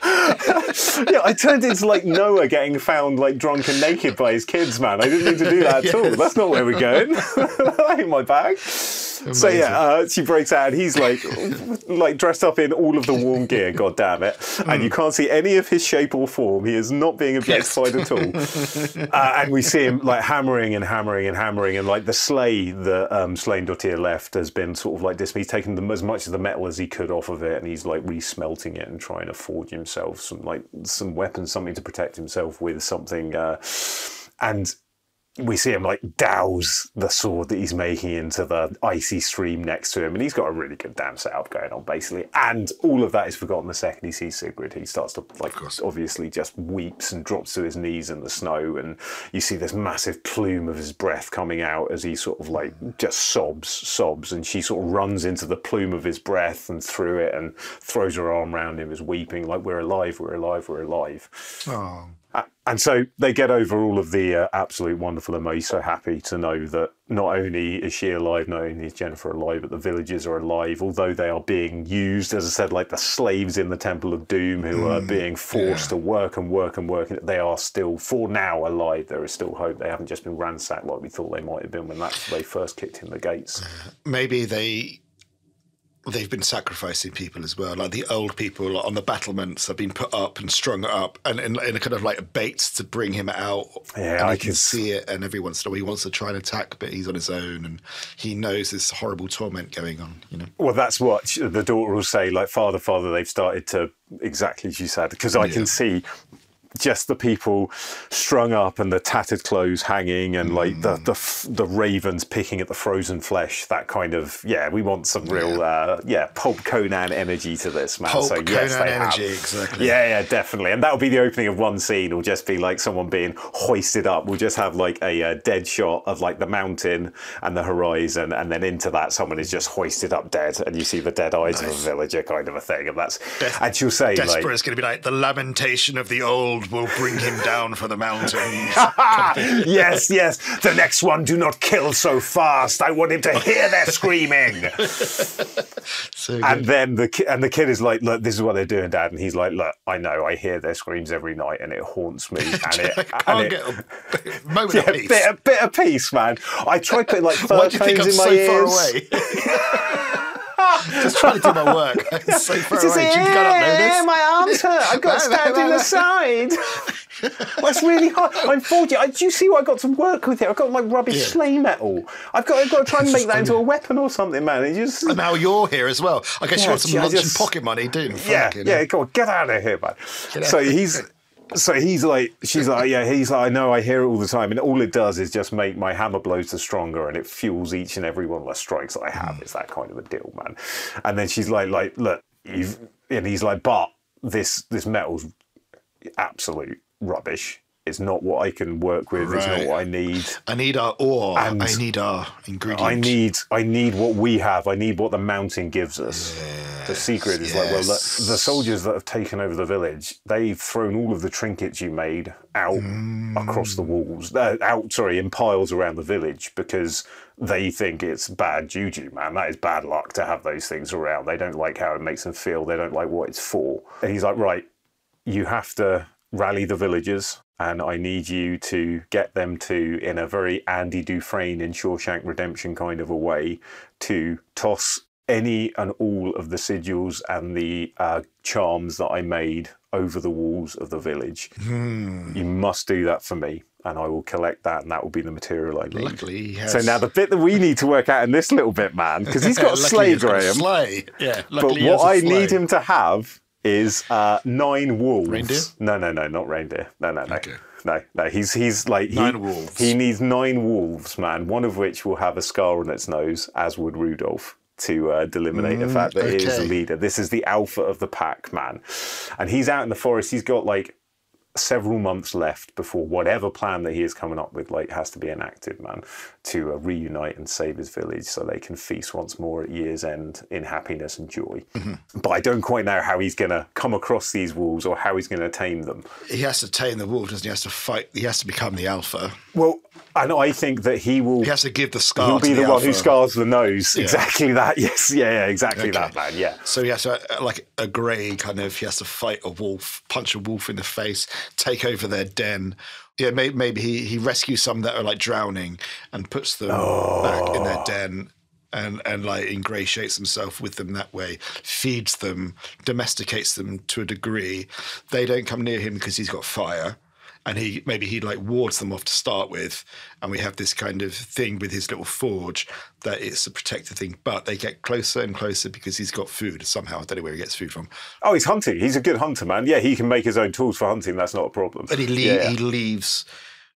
yeah, I turned into like Noah getting found like drunk and naked by his kids, man. I didn't need to do that at all. That's not where we're going. that ain't my bag. So yeah, uh, she breaks out, and he's like, like dressed up in all of the warm gear. God damn it! And you can't see any of his shape or form. He is not being objectified at all. Uh, and we see him like hammering and hammering and hammering, and like the sleigh that um, Slain Dottir left has been sort of like this. He's taken the, as much of the metal as he could off of it, and he's like resmelting it and trying to forge himself some like some weapons, something to protect himself with, something. Uh, and we see him like douse the sword that he's making into the icy stream next to him, and he's got a really good damn setup going on, basically. And all of that is forgotten the second he sees Sigrid. He starts to like obviously just weeps and drops to his knees in the snow, and you see this massive plume of his breath coming out as he sort of like just sobs, sobs, and she sort of runs into the plume of his breath and through it, and throws her arm around him, is weeping like we're alive, we're alive, we're alive. Oh. And so they get over all of the uh, absolute wonderful. He's so happy to know that not only is she alive, not only is Jennifer alive, but the villagers are alive, although they are being used, as I said, like the slaves in the Temple of Doom who are being forced yeah. to work and work and work. They are still, for now, alive. There is still hope. They haven't just been ransacked like we thought they might have been when that, they first kicked in the gates. Maybe they they've been sacrificing people as well. Like the old people on the battlements have been put up and strung up, and in, a kind of like a bait to bring him out. Yeah, and I can- see it. And every once in a while, he wants to try and attack, but he's on his own, and he knows this horrible torment going on. You know. Well, that's what the daughter will say, like, Father, Father, they've started to, exactly as you said, because I Yeah. can see just the people strung up and the tattered clothes hanging and like the, the the ravens picking at the frozen flesh that kind of yeah we want some real uh, yeah pulp Conan energy to this man. Pulp so yes Conan they have. energy, exactly. yeah yeah definitely. And that'll be the opening of one scene. Will just be like someone being hoisted up. We'll just have like a, uh dead shot of like the mountain and the horizon and then into that someone is just hoisted up dead and you see the dead eyes of a villager kind of a thing and that's and she'll say Desperate like is going to be like the lamentation of the old will bring him down from the mountains. yes, yes. The next one, do not kill so fast. I want him to hear their screaming. so good. and then the ki- and the kid is like, "Look, this is what they're doing, Dad." And he's like, "Look, I know. I hear their screams every night, and it haunts me." And it, I can't it, get a moment yeah, of peace. bit, a bit of peace, man. I tried putting like Why fur do you think cones I'm in my so ears. Just trying to do my work. It's so far Just, away. Do you yeah, not notice? my arms hurt. I've got no, stabbed in the side. That's really hard. I'm 40. I, do you see what I got to work with here? I've got my rubbish Yeah. sleigh metal. I've got, I've got to try and make that into a weapon or something, man. Just, And now you're here as well. I guess Yeah, you want some lunch and pocket money, do you? yeah, Fuck, you know. yeah. Go on, get out of here, man. So he's. So he's like, she's like, yeah, he's like, I know, I hear it all the time, and all it does is just make my hammer blows the stronger, and it fuels each and every one of the strikes that I have. Hmm. It's that kind of a deal, man. And then she's like, like, look, you've, and he's like, but this this metal's absolute rubbish. It's not what I can work with. It's not what I need. I need our ore. And I need our ingredient. I need I need what we have. I need what the mountain gives us. The secret is like, well, the, the soldiers that have taken over the village, they've thrown all of the trinkets you made out across the walls, uh, out sorry, in piles around the village because they think it's bad juju, man. That is bad luck to have those things around. They don't like how it makes them feel. They don't like what it's for. And he's like, right, you have to rally the villagers and I need you to get them to, in a very Andy Dufresne in Shawshank Redemption kind of a way, to toss any and all of the sigils and the uh, charms that I made over the walls of the village. You must do that for me, and I will collect that, and that will be the material I need. Luckily, he has. So now the bit that we need to work out in this little bit, man, because he's got a Luckily sleigh, he's got a Graham. Sleigh. Yeah. But luckily he what I has need him to have is uh, nine wolves. Reindeer? No, no, no, not reindeer. No, no, no. Okay. No, no. He's he's like he, Nine wolves. He needs nine wolves, man. One of which will have a scar on its nose, as would Rudolph, to uh, delimitate the fact that he is Mm, leader. This is the alpha of the pack, man. And he's out in the forest. He's got like several months left before whatever plan that he is coming up with like has to be enacted, man, to uh, reunite and save his village so they can feast once more at year's end in happiness and joy. But I don't quite know how he's going to come across these wolves or how he's going to tame them. He has to tame the wolf, doesn't he? Has to fight. He has to become the alpha. Well, and I think that he will. He has to give the scar. He'll be the, one who scars the nose. Exactly that. Yes. Yeah. Yeah. Exactly Okay. that, man. Yeah. So he has to, uh, like a grey kind of, he has to fight a wolf, punch a wolf in the face, take over their den. Yeah, maybe, maybe he, he rescues some that are like drowning and puts them back in their oh. den and, and like ingratiates himself with them that way, feeds them, domesticates them to a degree. They don't come near him because he's got fire. And he maybe he like wards them off to start with, and we have this kind of thing with his little forge that it's a protected thing. But they get closer and closer because he's got food somehow. I don't know where he gets food from. Oh, he's hunting. He's a good hunter, man. Yeah, he can make his own tools for hunting. That's not a problem. But he, le- Yeah. he leaves,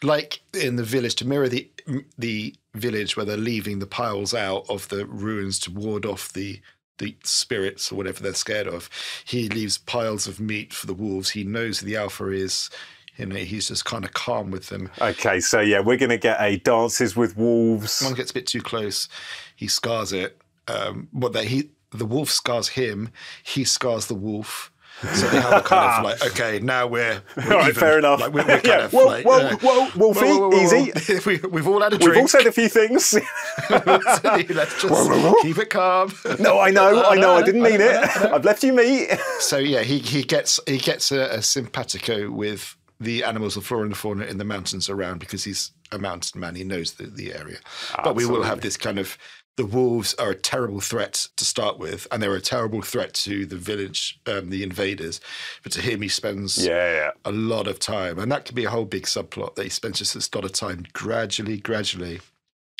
like in the village, to mirror the the village where they're leaving the piles out of the ruins to ward off the the spirits or whatever they're scared of. He leaves piles of meat for the wolves. He knows who the alpha is. You know, he's just kind of calm with them. Okay, so yeah, we're going to get a dances with wolves. One gets a bit too close, he scars it. Um, but that he the wolf scars him, he scars the wolf. So they have a kind of like, okay, now we're, we're All right, even. fair enough. Like, we're, we're Yeah, whoa, like, whoa, yeah. whoa, Wolfie, easy. we, we've all had a drink. We've all said a few things. Let's just keep it calm. no, I know, I know, I didn't mean it. I've left you meat. So yeah, he he gets he gets a, a simpatico with the animals, the flora and the fauna in the mountains around because he's a mountain man. He knows the, the area. But we will have this kind of the wolves are a terrible threat to start with, and they're a terrible threat to the village, um, the invaders. But to him, he spends Yeah, yeah. a lot of time, and that could be a whole big subplot that he spends just a lot of time gradually, gradually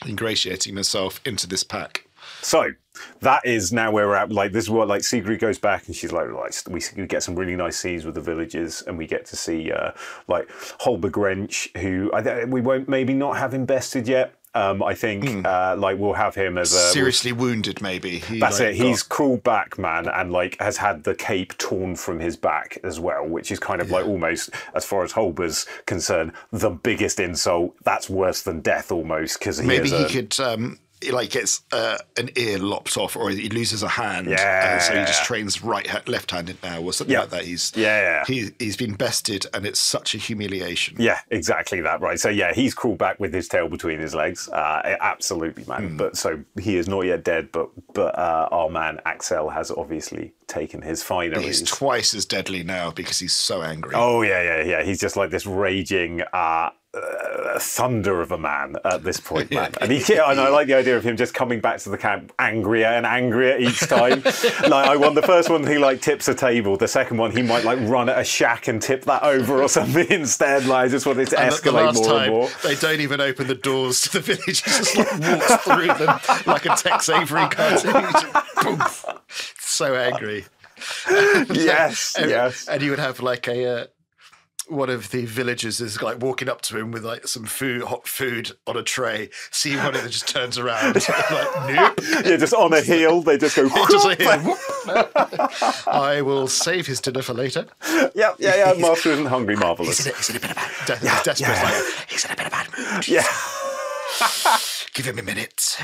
ingratiating himself into this pack. So that is now where we're at. Like this is what like Sigrid goes back and she's like, like we, we get some really nice scenes with the villagers, and we get to see uh, like Holber Grench, who I th- we won't maybe not have invested yet. Um, I think uh, like we'll have him as a Seriously wounded, maybe. He, That's like, it. He's got- crawled back, man, and like has had the cape torn from his back as well, which is kind of like almost, as far as Holber's concerned, the biggest insult. That's worse than death almost because he maybe he a- could um he, like gets uh, an ear lopped off or he loses a hand Yeah. so he just trains right ha- left-handed now or something Yeah. like that he's Yeah. he, he's been bested and it's such a humiliation Yeah, exactly that. Right. So yeah, he's crawled back with his tail between his legs. Uh, absolutely, man. Hmm. But so he is not yet dead. But but uh, our man Axel has obviously taken his fineries. he's twice as deadly now because he's so angry Oh yeah, yeah, yeah. He's just like this raging uh, uh, thunder of a man at this point, man. And he, and I like the idea of him just coming back to the camp angrier and angrier each time. like I won the first one, he like tips a table. The second one, he might like run at a shack and tip that over or something instead. Like I just want it to And escalate more time, and more. They don't even open the doors to the village. He just like walks through them like a Tex Avery cartoon. So angry. Yes, and, yes. And he would have like a uh, one of the villagers is like walking up to him with like some food, hot food on a tray. See one of them just turns around, like nope. Yeah, just on a heel, they just go. Just like. I will save his dinner for later. yeah, yeah, yeah. Master isn't hungry, marvelous. He's in, he's in a bit of bad. De- he's desperate. yeah. Like, he's in a bit of bad mood. Yeah. Give him a minute.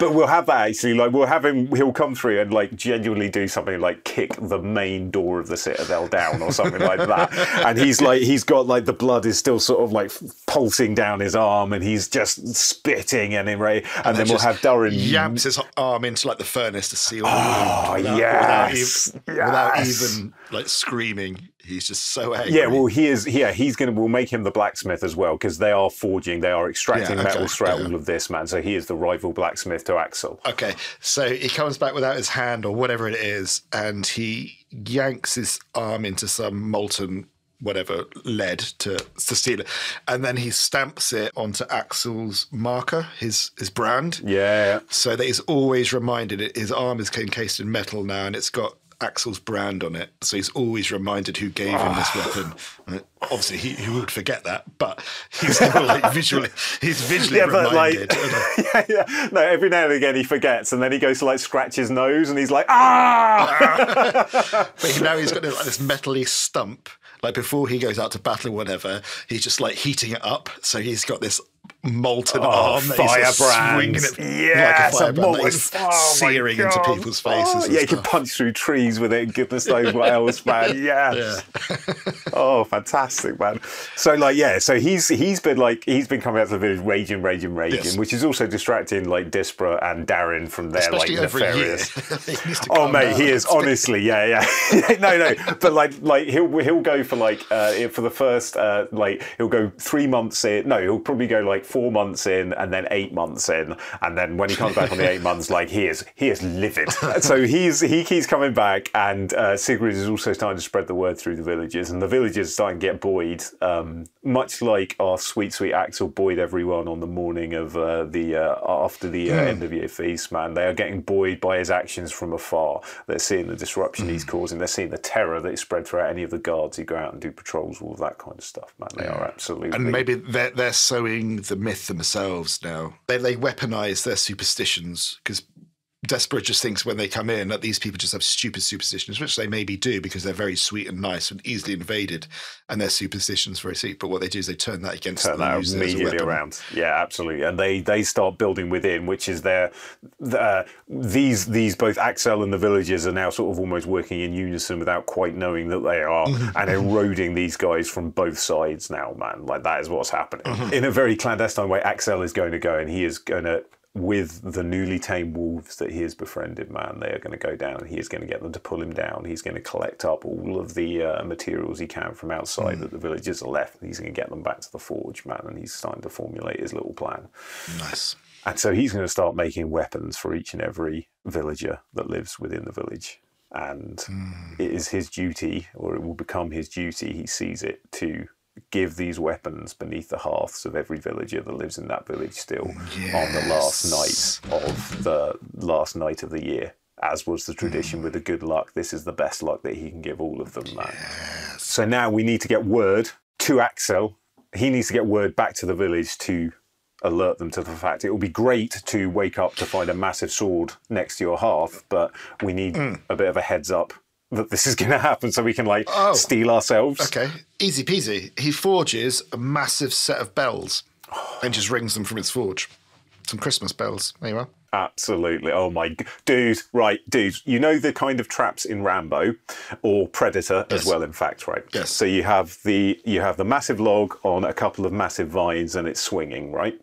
But we'll have that actually. Like we'll have him. He'll come through and like genuinely do something like kick the main door of the citadel down or something like that. And he's like, he's got like the blood is still sort of like pulsing down his arm, and he's just spitting and in and, and then we'll have Durin. yams his arm into like the furnace to seal the Oh, wound. Without, yes, without, even, without even like screaming. He's just so angry. Yeah, well, he is. Yeah, he's gonna. We'll make him the blacksmith as well because they are forging. They are extracting Yeah, okay, metals throughout yeah. all of this, man. So he is the rival blacksmith to Axel. Okay, so he comes back without his hand or whatever it is, and he yanks his arm into some molten whatever lead to to steal it, and then he stamps it onto Axel's marker, his his brand, Yeah, so that he's always reminded. It his arm is encased in metal now, and it's got. Axel's brand on it, so he's always reminded who gave him this weapon. And Obviously, he, he would forget that, but he's still like visually, he's visually Yeah, but like, reminded. yeah, yeah. No, every now and again he forgets, and then he goes to like scratch his nose, and he's like, ah! But now he's got like this metally stump, Like before he goes out to battle or whatever, he's just like heating it up. So he's got this molten Oh, arm that he's sort of firebrands. Yes, like a firebrand molten- oh searing into people's faces. Oh, yeah, you can punch through trees with it. Goodness knows what else, man. Yes. oh, fantastic, man. So, like, yeah. So he's he's been like he's been coming out to the village, raging, raging, raging, Yes. which is also distracting like Dispra and Darren from their Especially like over a year. nefarious. He needs to Oh mate, he is honestly, yeah, yeah. no, no, but like, like he'll he'll go for like uh, for the first uh, like he'll go three months in. No, he'll probably go like four months in, and then eight months in, and then when he comes back on the eight months, like he is he is livid. so he's he keeps coming back, and uh, Sigrid is also starting to spread the word through the villages, and the villages are starting to get buoyed, um, much like our sweet sweet Axel buoyed everyone on the morning of uh, the uh, after the uh, end of year feast. Man, they are getting buoyed by his actions from afar. They're seeing the disruption he's causing. They're seeing the terror that is spread throughout any of the guards who go out and do patrols, all of that kind of stuff. Man, they are absolutely. And maybe they're, they're sowing the myth themselves now. They, they weaponize their superstitions because Desperate just thinks when they come in that these people just have stupid superstitions, which they maybe do because they're very sweet and nice and easily invaded, and their superstitions very sweet. But what they do is they turn that against turn them that use it as a immediately around. Yeah, absolutely. And they they start building within, which is their uh, these these both Axel and the villagers are now sort of almost working in unison without quite knowing that they are, and eroding these guys from both sides now. Man, like that is what's happening in a very clandestine way. Axel is going to go, and he is going to. With the newly tamed wolves that he has befriended, man, they are going to go down he is going to get them to pull him down. He's going to collect up all of the uh, materials he can from outside that the villagers are left. He's going to get them back to the forge, man, and he's starting to formulate his little plan. Nice. And so he's going to start making weapons for each and every villager that lives within the village. And it is his duty, or it will become his duty, he sees it, to give these weapons beneath the hearths of every villager that lives in that village still on the last night of the last night of the year. As was the tradition with the good luck, this is the best luck that he can give all of them, man. So now we need to get word to Axel. He needs to get word back to the village to alert them to the fact it will be great to wake up to find a massive sword next to your hearth, but we need hmm. a bit of a heads up that this is going to happen so we can like Oh. steal ourselves. Okay, easy peasy. He forges a massive set of bells and just rings them from his forge. Some Christmas bells. There you are. Absolutely. Oh my dude, right, dude. You know the kind of traps in Rambo or Predator as well, in fact, right? Yes. So you have the you have the massive log on a couple of massive vines and it's swinging, right?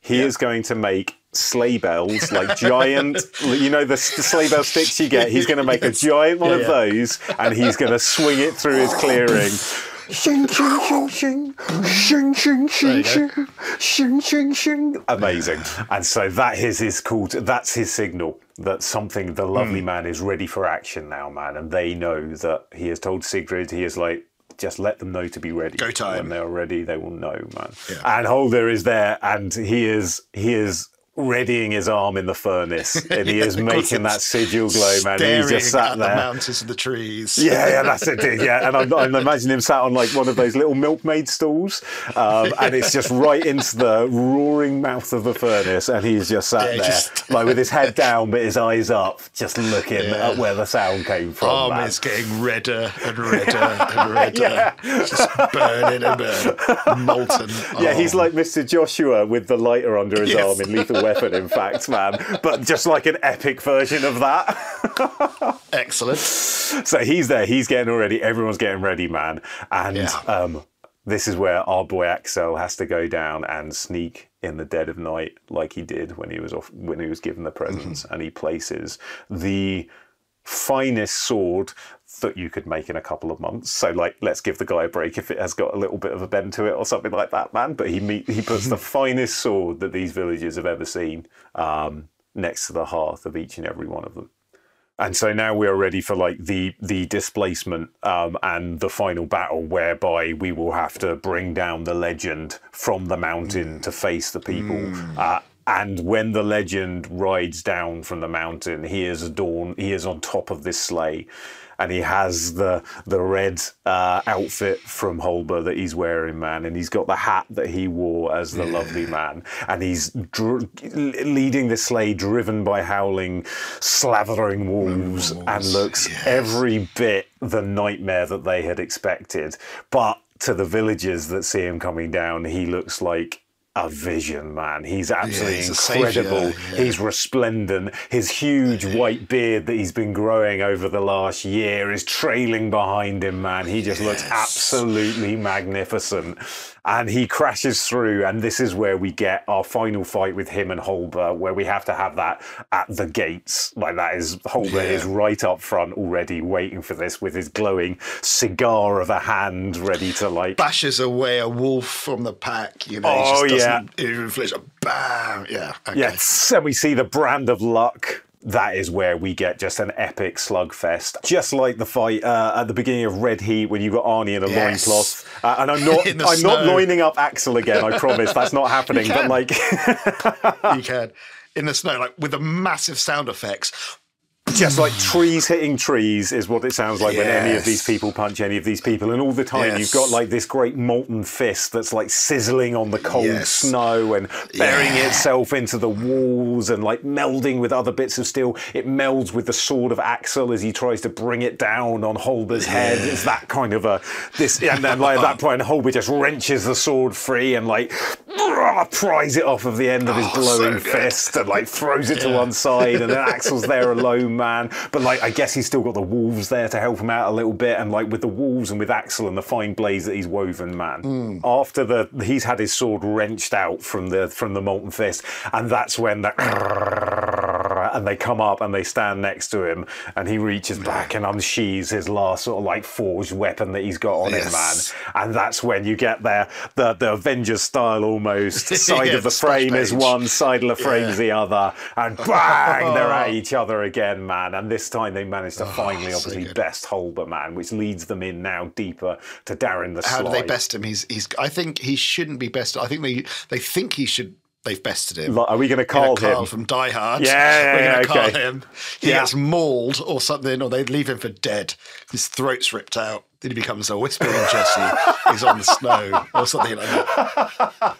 He is going to make sleigh bells, like giant, you know, the, the sleigh bell sticks you get. He's going to make a giant one Yeah, of yeah. those and he's going to swing it through his clearing. Shing, shing, shing, shing, shing, shing, shing, shing, shing, shing, shing. Amazing. And so that is his call. To, that's his signal that something, the lovely Hmm. man, is ready for action now, man. And they know that he has told Sigrid, he is like, just let them know to be ready. Go time. When they're ready, they will know, man. Yeah. And Holder is there, and he is he is readying his arm in the furnace, and he is making that sigil glow, man. He's just sat at there. the mountains and the trees. Yeah, yeah, that's it, dude. Yeah, and I'm, I'm imagining him sat on like one of those little milkmaid stools, um, and it's just right into the roaring mouth of the furnace, and he's just sat Yeah, there, just- like with his head down but his eyes up, just looking Yeah. at where the sound came from. Arm man. is getting redder and redder and redder. Just burning and burning. Molten. Yeah, he's like Mr. Joshua with the lighter under his Yes. arm in Lethal Weapon, in fact, man. But just like an epic version of that. excellent. So he's there, he's getting ready, everyone's getting ready, man. And Yeah. um, this is where our boy Axel has to go down and sneak in the dead of night, like he did when he was off when he was given the presents, Mm-hmm. and he places the finest sword that you could make in a couple of months. So like let's give the guy a break if it has got a little bit of a bend to it or something like that, man. But he meet, he puts the finest sword that these villagers have ever seen um, next to the hearth of each and every one of them. And so now we are ready for like the the displacement um, and the final battle, whereby we will have to bring down the legend from the mountain to face the people. Uh, and when the legend rides down from the mountain, he is adorned. He is on top of this sleigh, and he has the the red uh, outfit from Holber that he's wearing, man, and he's got the hat that he wore as the lovely man, and he's dr- leading the sleigh driven by howling, slavering wolves, and looks every bit the nightmare that they had expected. But to the villagers that see him coming down, he looks like a vision, man. He's absolutely he's incredible. yeah. He's resplendent. His huge white beard that he's been growing over the last year is trailing behind him, man. He just looks absolutely magnificent. And he crashes through, and this is where we get our final fight with him and Holber, where we have to have that at the gates. Like that is Holber Yeah. is right up front already, waiting for this with his glowing cigar of a hand, ready to like Bashes away a wolf from the pack. You know, Oh, he just yeah. doesn't inflict a bam. Yeah. Okay. Yes, and we see the brand of luck. That is where we get just an epic slugfest, just like the fight uh, at the beginning of Red Heat when you got Arnie in a Yes. loincloth. Uh, and I'm not, I'm not snow. lining up Axel again. I promise that's not happening. But like, You can in the snow, like with the massive sound effects. Just like trees hitting trees is what it sounds like when any of these people punch any of these people. And all the time Yes. you've got like this great molten fist that's like sizzling on the cold Yes. snow and burying Yeah. itself into the walls and like melding with other bits of steel. It melds with the sword of Axel as he tries to bring it down on Holber's head. It's that kind of a this and then like at that point Holber just wrenches the sword free and like pries it off of the end of his Oh, so glowing good. fist and like throws it to one side and then Axel's there alone, man. But like I guess he's still got the wolves there to help him out a little bit and like with the wolves and with Axel and the fine blades that he's woven, man. Hmm. After the he's had his sword wrenched out from the from the molten fist and that's when the and they come up and they stand next to him and he reaches back and unsheathes his last sort of like forged weapon that he's got on him, man. And that's when you get there the the Avengers style almost side Yeah, of the frame is one, side of the frame's Yeah. the other, and bang, they're at each other again, man. And this time they manage to oh, finally, so obviously, best Holber, man, which leads them in now deeper to Darren the How do they best him? He's he's. I think he shouldn't be bested. I think they they think he should. They've bested him. Like, Are we going to call Karl him? from Die Hard. Yeah, yeah, We're going to call okay. him. He Yeah. gets mauled or something, or they leave him for dead. His throat's ripped out. Then he becomes a whispering Jesse. He's on the snow or something like that.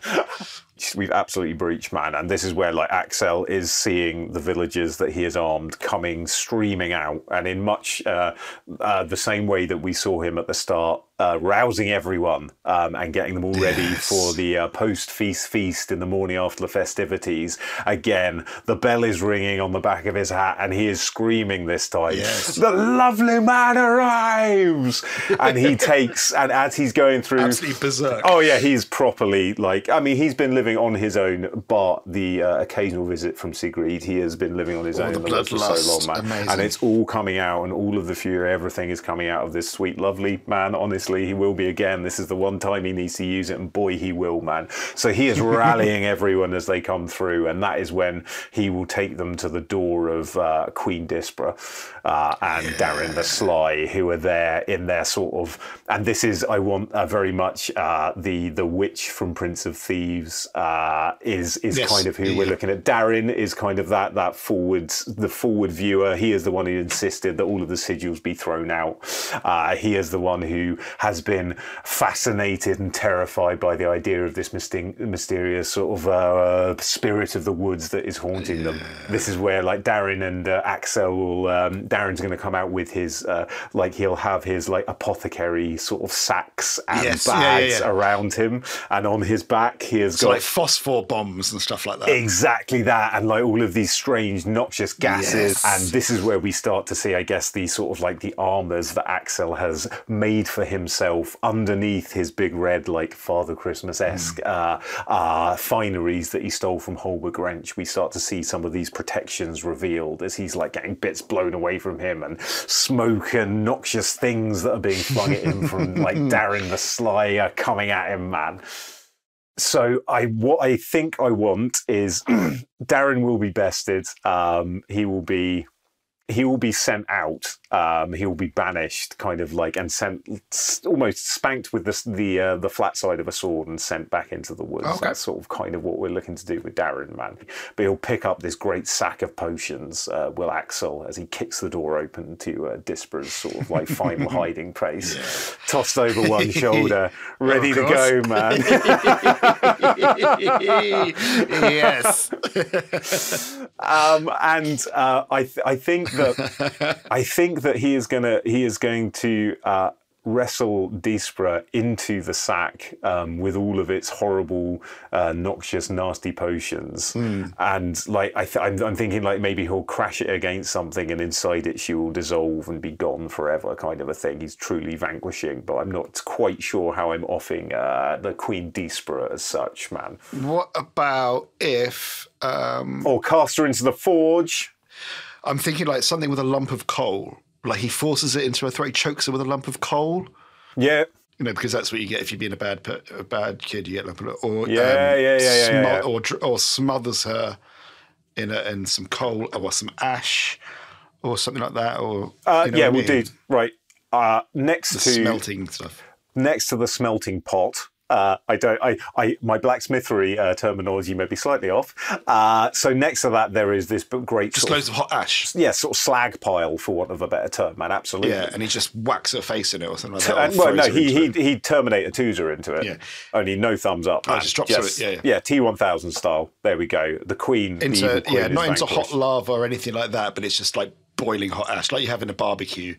we've absolutely breached, man. And this is where like Axel is seeing the villagers that he has armed coming streaming out, and in much uh, uh, the same way that we saw him at the start, uh, rousing everyone um, and getting them all ready Yes. for the uh, post feast feast in the morning after the festivities. Again, the bell is ringing on the back of his hat, and he is screaming this time, Yes. "The lovely man arrives!" and he takes, and as he's going through, Absolutely berserk. Oh yeah, he's properly like. I mean, he's been living on his own, but the uh, occasional visit from Sigrid, he has been living on his own the the for so long, man. amazing. And it's all coming out, and all of the fury, everything is coming out of this sweet, lovely man. Honestly, he will be again. This is the one time he needs to use it, and boy, he will, man. So he is rallying everyone as they come through, and that is when he will take them to the door of uh, Queen Dispra uh, and Darren the Sly, who are there in their sort of. And this is, I want uh, very much uh, the the witch from Prince of Thieves uh, is is Yes, kind of who we're looking at. Darren is kind of that that forward the forward viewer. He is the one who insisted that all of the sigils be thrown out. Uh, he is the one who has been fascinated and terrified by the idea of this mysterious sort of uh, spirit of the woods that is haunting them. This is where like Darren and uh, Axel will. Um, Darren's going to come out with his uh, like he'll have his like apothecary sort of sacks and Yes, yeah, yeah, bags yeah. around him, and on his back he has So got like phosphor bombs and stuff like that. Exactly that, and like all of these strange, noxious gases. Yes. And this is where we start to see, I guess, the sort of like the armors that Axel has made for himself underneath his big red, like Father Christmas esque Hmm. uh, uh, fineries that he stole from Holber Grench. We start to see some of these protections revealed as he's like getting bits blown away from him and smoke and noxious things that are being flung at him from like Darren the Sly are coming at him, man. So I what I think I want is Darren will be bested. Um, he will be he will be sent out. Um, he will be banished, kind of like, and sent almost spanked with the the uh, the flat side of a sword and sent back into the woods. Okay. That's sort of kind of what we're looking to do with Darren, man. But he'll pick up this great sack of potions. Uh, will Axel as he kicks the door open to uh, Dispra's sort of like final hiding place, tossed over one shoulder, ready to go, man. yes. um, and uh, I, th- I think that I think that he is gonna he is going to uh, wrestle Dispra into the sack um, with all of its horrible, uh, noxious, nasty potions. Mm. And like I th- I'm, I'm, thinking like maybe he'll crash it against something, and inside it she will dissolve and be gone forever, kind of a thing. He's truly vanquishing, but I'm not quite sure how I'm offing uh, the Queen Dispra as such, man. What about if? Um, or cast her into the forge. I'm thinking like something with a lump of coal like he forces it into her throat, chokes her with a lump of coal. Yeah. You know, because that's what you get if you're being a bad a bad kid. You get a lump of or yeah, um, yeah, yeah, yeah, smo- yeah, or or smothers her in a, in some coal or some ash or something like that. Or uh, you know yeah, we'll do right uh, next the to smelting stuff. Next to the smelting pot, uh, I don't. I, I my blacksmithery uh, terminology may be slightly off. Uh, so next to that, there is this great just loads of, of, hot ash. Yeah, sort of slag pile, for want of a better term, man. Absolutely. Yeah, and he just whacks her face in it or something like that. well, no, he he he Terminator twos her into it. Yeah. Only no thumbs up. Oh, just drops it. Yeah, yeah. T one thousand style. There we go. The queen. Into the queen yeah, not into hot lava or anything like that, but it's just like boiling hot ash, like you have in a barbecue.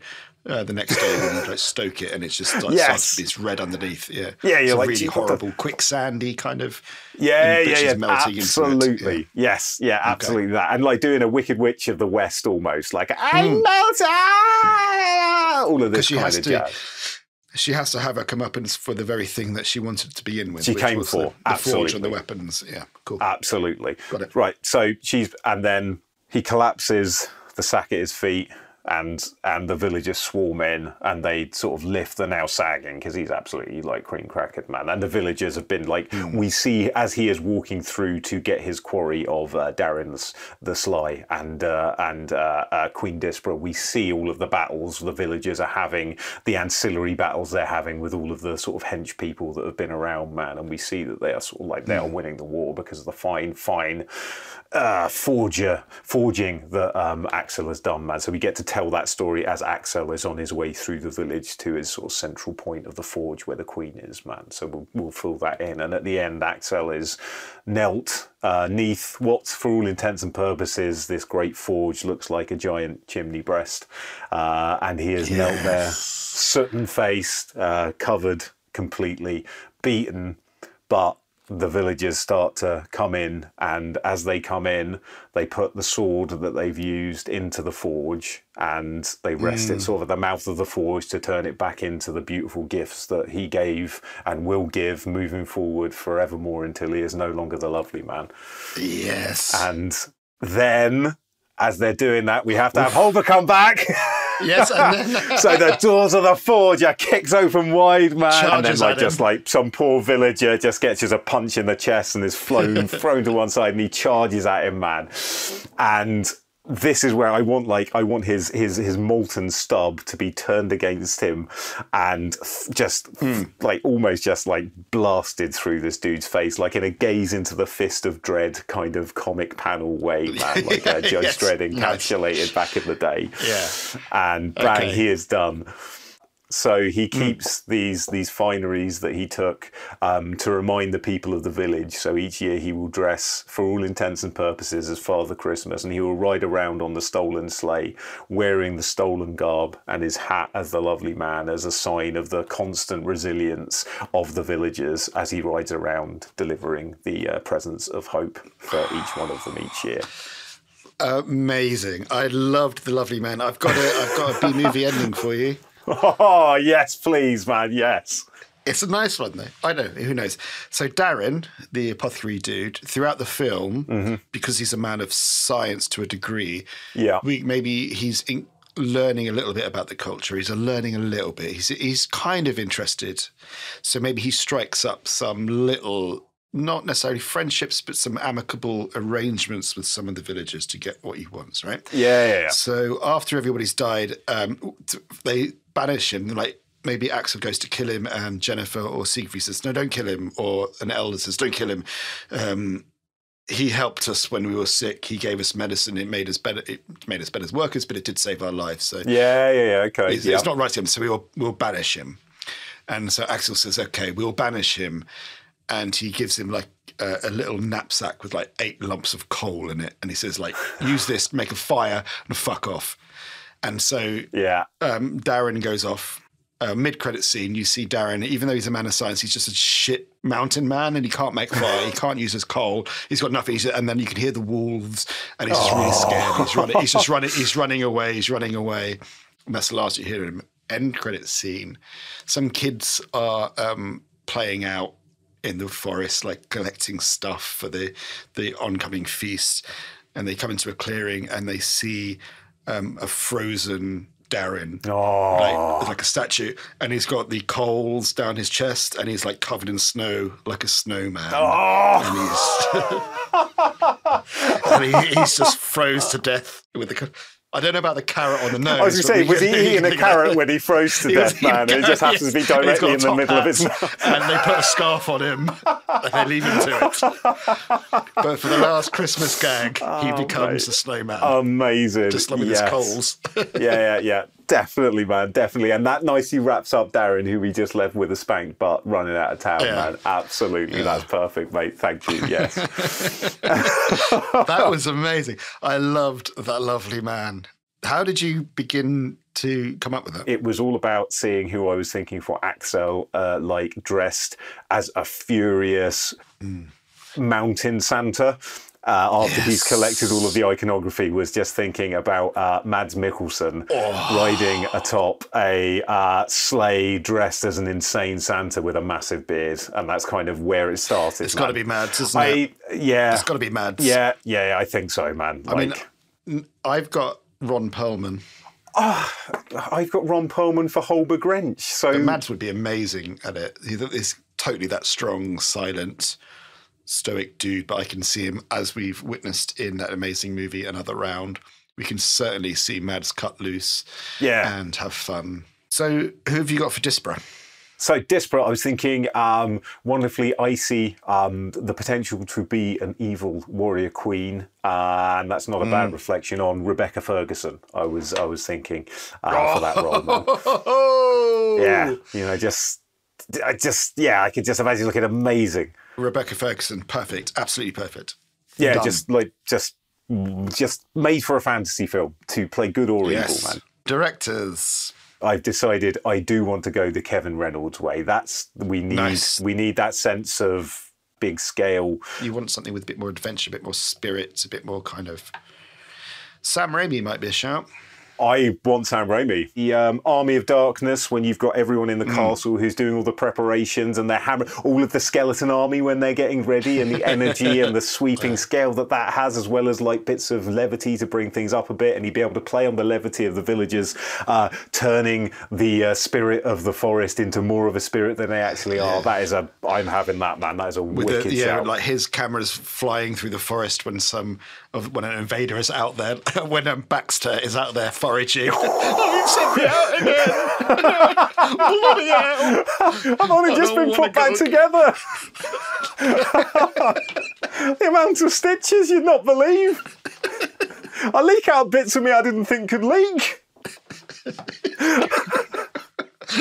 Uh, the next day when you like stoke it and it's just like yes. it's red underneath. Yeah, yeah, you're it's like really horrible, the... quicksandy kind of. Yeah, yeah, yeah, absolutely. Yeah. Yes, yeah, absolutely okay. that, and like doing a Wicked Witch of the West almost, like I mm. melt ah! all of this she kind has of to, jazz. She has to have her comeuppance for the very thing that she wanted to be in with. She came for the, the forge and the weapons. Yeah, cool. Absolutely. Got it. Right. So she's, and then he collapses the sack at his feet and and the villagers swarm in and they sort of lift the now sagging because he's absolutely like cream crackered man and the villagers have been like mm. we see as he is walking through to get his quarry of uh, Darren's the Sly and uh, and uh, uh, Queen Dispra we see all of the battles the villagers are having the ancillary battles they're having with all of the sort of hench people that have been around man and we see that they are sort of like they are mm. winning the war because of the fine fine uh, forger forging that um, Axel has done man so we get to tell that story as Axel is on his way through the village to his sort of central point of the forge where the queen is, man. So we'll, we'll fill that in. And at the end, Axel is knelt uh, neath what, for all intents and purposes, this great forge looks like a giant chimney breast. Uh, and he is yes. knelt there, soot faced, uh, covered completely, beaten, but the villagers start to come in, and as they come in, they put the sword that they've used into the forge and they rest mm. it sort of at the mouth of the forge to turn it back into the beautiful gifts that he gave and will give moving forward forevermore until he is no longer the lovely man. Yes. And then, as they're doing that, we have to have Holger come back. Yes, then... so the doors of the forge are kicked open wide, man, Charges and then like just like some poor villager just gets a punch in the chest and is flown thrown to one side, and he charges at him, man, and this is where I want like I want his his his molten stub to be turned against him and just mm. like almost just like blasted through this dude's face like in a gaze into the fist of Dredd kind of comic panel way man like uh, Judge yes. Dredd encapsulated nice. back in the day yeah and bang okay. he is done so he hmm. keeps mm. these these fineries that he took um, to remind the people of the village. So each year he will dress, for all intents and purposes, as Father Christmas, and he will ride around on the stolen sleigh, wearing the stolen garb and his hat as the lovely man, as a sign of the constant resilience of the villagers as he rides around, delivering the uh, presence of hope for each one of them each year. Amazing! I loved the lovely man. I've got a I've got a B movie ending for you. Oh, yes, please, man. Yes. It's a nice one, though. I know. Who knows? So, Darren, the apothecary dude, throughout the film, mm-hmm. because he's a man of science to a degree, yeah, we maybe he's in, learning a little bit about the culture. He's learning a little bit. He's he's kind of interested. So maybe he strikes up some little not necessarily friendships, but some amicable arrangements with some of the villagers to get what he wants, right? Yeah, yeah, yeah. So after everybody's died, um, they banish him. Like maybe Axel goes to kill him, and Jennifer or Siegfried says, "No, don't kill him," or an elder says, "Don't kill him." Um, he helped us when we were sick. He gave us medicine. It made us better. It made us better as workers, but it did save our lives. So yeah, yeah, yeah. Okay, it's, it's not right to him. So we will we'll banish him. And so Axel says, "Okay, we'll banish him." And he gives him like a, a little knapsack with like eight lumps of coal in it, and he says like, "Use this, make a fire, and fuck off." And so Yeah. um, Darren goes off. Uh, Mid credit scene, you see Darren, even though he's a man of science, he's just a shit mountain man and he can't make fire. he can't use his coal. He's got nothing. He's, and then you can hear the wolves and he's just really scared. He's running. He's just running. He's running away. He's running away. And that's the last you hear him. End credit scene. Some kids are um, playing out in the forest, like collecting stuff for the the oncoming feast. And they come into a clearing and they see um, a frozen Darren, Oh. like, like a statue, and he's got the coals down his chest, and he's like covered in snow, like a snowman. Oh. And he's, and he, he's just froze to death with the. I don't know about the carrot on the nose. I was going to say, was he eating a carrot when he froze to death, man? It just happens to be yes. And he's directly in the middle of his mouth. And they put a scarf on him, and they leave him to it. But for the last Christmas gag, he oh, becomes mate. a snowman, Amazing. just like with his coals. yeah, yeah, yeah. Definitely, man. Definitely. And that nicely wraps up Darren, who we just left with a spank butt running out of town, Yeah. man. Absolutely. That's perfect, mate. Thank you. Yes. that was amazing. I loved that lovely man. How did you begin to come up with that? it was all about seeing who I was thinking for Axel, uh, like dressed as a furious mountain Santa. Uh, after he's collected all of the iconography, was just thinking about uh, Mads Mikkelsen riding atop a uh, sleigh dressed as an insane Santa with a massive beard, and that's kind of where it started. It's got to be Mads, isn't it? Yeah It's got to be mad. yeah yeah I think so, man. I mean, Like, n- I've got Ron Perlman. I've got Ron Perlman for Holber Grinch, so Mads would be amazing at it. He's totally that strong, silent, stoic dude, but I can see him as we've witnessed in that amazing movie, Another Round. We can certainly see Mads cut loose yeah. and have fun. So, who have you got for Dispera? So disparate. I was thinking, um, wonderfully icy. Um, the potential to be an evil warrior queen, uh, and that's not a Hmm. bad reflection on Rebecca Ferguson. I was, I was thinking uh, for that role. Man. Oh, Yeah, you know, just, I just, yeah, I could just imagine looking amazing. Rebecca Ferguson, perfect, absolutely perfect. Yeah, Done. just like, just, just made for a fantasy film to play good or Yes. evil, man. Directors. I've decided I do want to go the Kevin Reynolds way. That's we need. Nice. We need that sense of big scale. You want something with a bit more adventure, a bit more spirit, a bit more kind of. Sam Raimi might be a shout. I want Sam Raimi. The um, Army of Darkness, when you've got everyone in the castle who's doing all the preparations and they're hammering all of the skeleton army when they're getting ready, and the energy and the sweeping scale that that has, as well as like bits of levity to bring things up a bit, and you'd be able to play on the levity of the villagers, uh, turning the uh, spirit of the forest into more of a spirit than they actually are. That is a. I'm having that man. That is a With wicked the, yeah, shout. like his cameras flying through the forest when some of when an invader is out there, when um, Baxter is out there foraging. oh, he sent me out again. Bloody hell. I've only just been put back go- together. the amount of stitches you'd not believe. I leak out bits of me I didn't think could leak.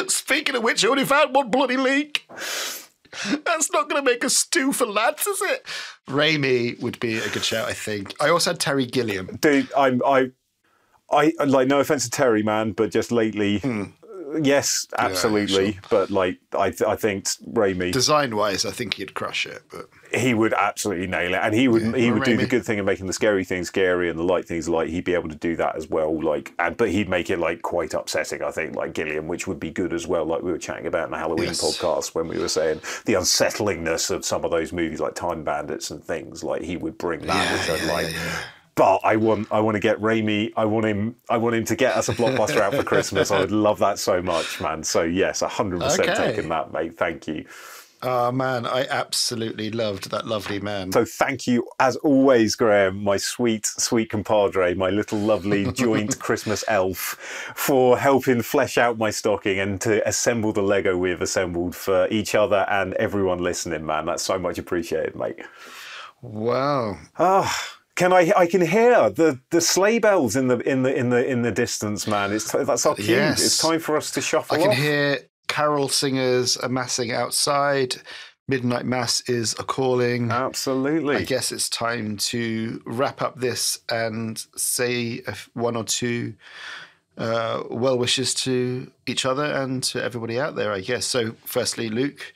Speaking of which, I only found one bloody leak. That's not going to make a stew for lads, is it? Raimi would be a good shout, I think. I also had Terry Gilliam. Dude, I'm I I like no offense to Terry, man, but just lately Hmm. yes, absolutely. But like I I think Raimi Design wise, I think he'd crush it, but he would absolutely nail it, and he would he would do the good thing of making the scary things scary and the light things light. He'd be able to do that as well. Like, and but he'd make it like quite upsetting. I think like Gilliam, which would be good as well. Like we were chatting about in the Halloween Yes. podcast when we were saying the unsettlingness of some of those movies, like Time Bandits and things. Like he would bring that, Yeah, which I'd yeah, like. But I want I want to get Raimi. I want him. I want him to get us a blockbuster out for Christmas. I would love that so much, man. So yes, hundred percent taking that, mate. Thank you. oh man, I absolutely loved that lovely man. So thank you, as always, Graham, my sweet, sweet compadre, my little lovely joint Christmas elf, for helping flesh out my stocking and to assemble the Lego we've assembled for each other and everyone listening, man. That's so much appreciated, mate. wow. Ah. Can I? I can hear the, the sleigh bells in the in the in the in the distance, man. It's that's our cue. Yes. It's time for us to shuffle I can off. hear carol singers amassing outside. midnight mass is a calling. Absolutely. I guess it's time to wrap up this and say one or two uh, well wishes to each other and to everybody out there, I guess. So, firstly, Luke,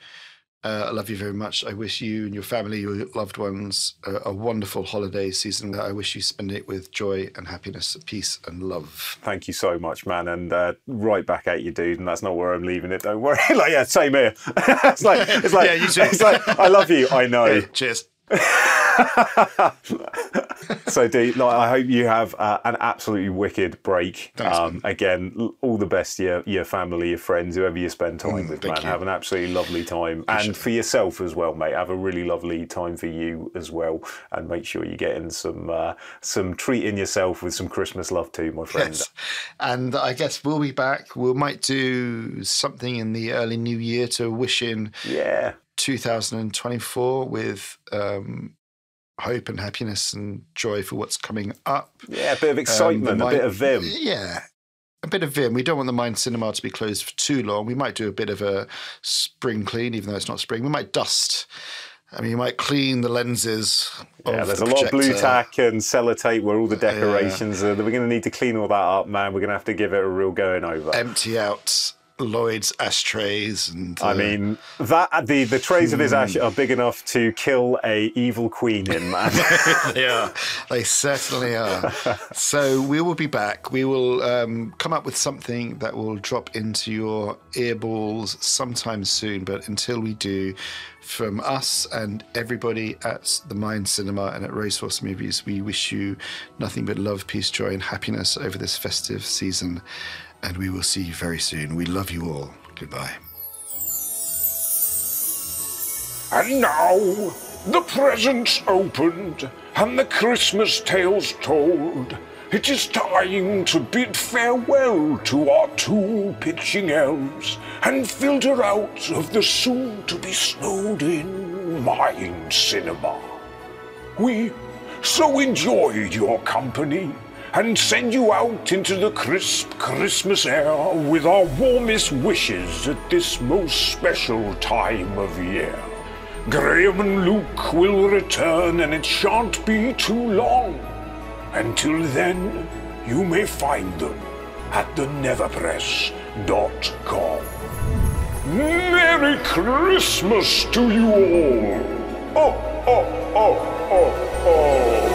uh, I love you very much. I wish you and your family, your loved ones, a, a wonderful holiday season. I wish you spend it with joy and happiness, peace and love. Thank you so much, man. And uh, right back at you, dude. And that's not where I'm leaving it. Don't worry. like, yeah, same here. it's like, it's like, yeah, you too. it's like, I love you. I know. Yeah, cheers. so, Dee, like, I hope you have uh, an absolutely wicked break. Thanks, um, again, all the best to your, your family, your friends, whoever you spend time mm, with, man. You. Have an absolutely lovely time. and for yourself as well, mate. Have a really lovely time for you as well. And make sure you're getting some uh, some treating yourself with some Christmas love too, my friend. Yes. And I guess we'll be back. We might do something in the early new year to wish in. Yeah. 2024 with um, hope and happiness and joy for what's coming up. Yeah, a bit of um, excitement, um, a bit of vim. Yeah, a bit of vim. We don't want the Mind Cinema to be closed for too long. We might do a bit of a spring clean, even though it's not spring. We might dust. I mean, you might clean the lenses. Yeah, there's the a lot of Blu Tack and sellotape where all the decorations yeah. are. We're going to need to clean all that up, man. We're going to have to give it a real going over. Empty out Lloyd's ashtrays and. Uh, I mean, that the the trays of his ash are big enough to kill a evil queen in, man. they are. They certainly are. so we will be back. We will um, come up with something that will drop into your earballs sometime soon. But until we do, from us and everybody at the Mind Cinema and at Racehorse Movies, we wish you nothing but love, peace, joy, and happiness over this festive season and we will see you very soon. We love you all. Goodbye. And now, the presents opened and the Christmas tales told. It is time to bid farewell to our two pitching elves and filter out of the soon to be snowed in Mind Cinema. We so enjoyed your company and send you out into the crisp Christmas air with our warmest wishes at this most special time of year. Graham and Luke will return, and it shan't be too long. Until then, you may find them at the neverpress.com. Merry Christmas to you all! Oh, oh, oh, oh, oh.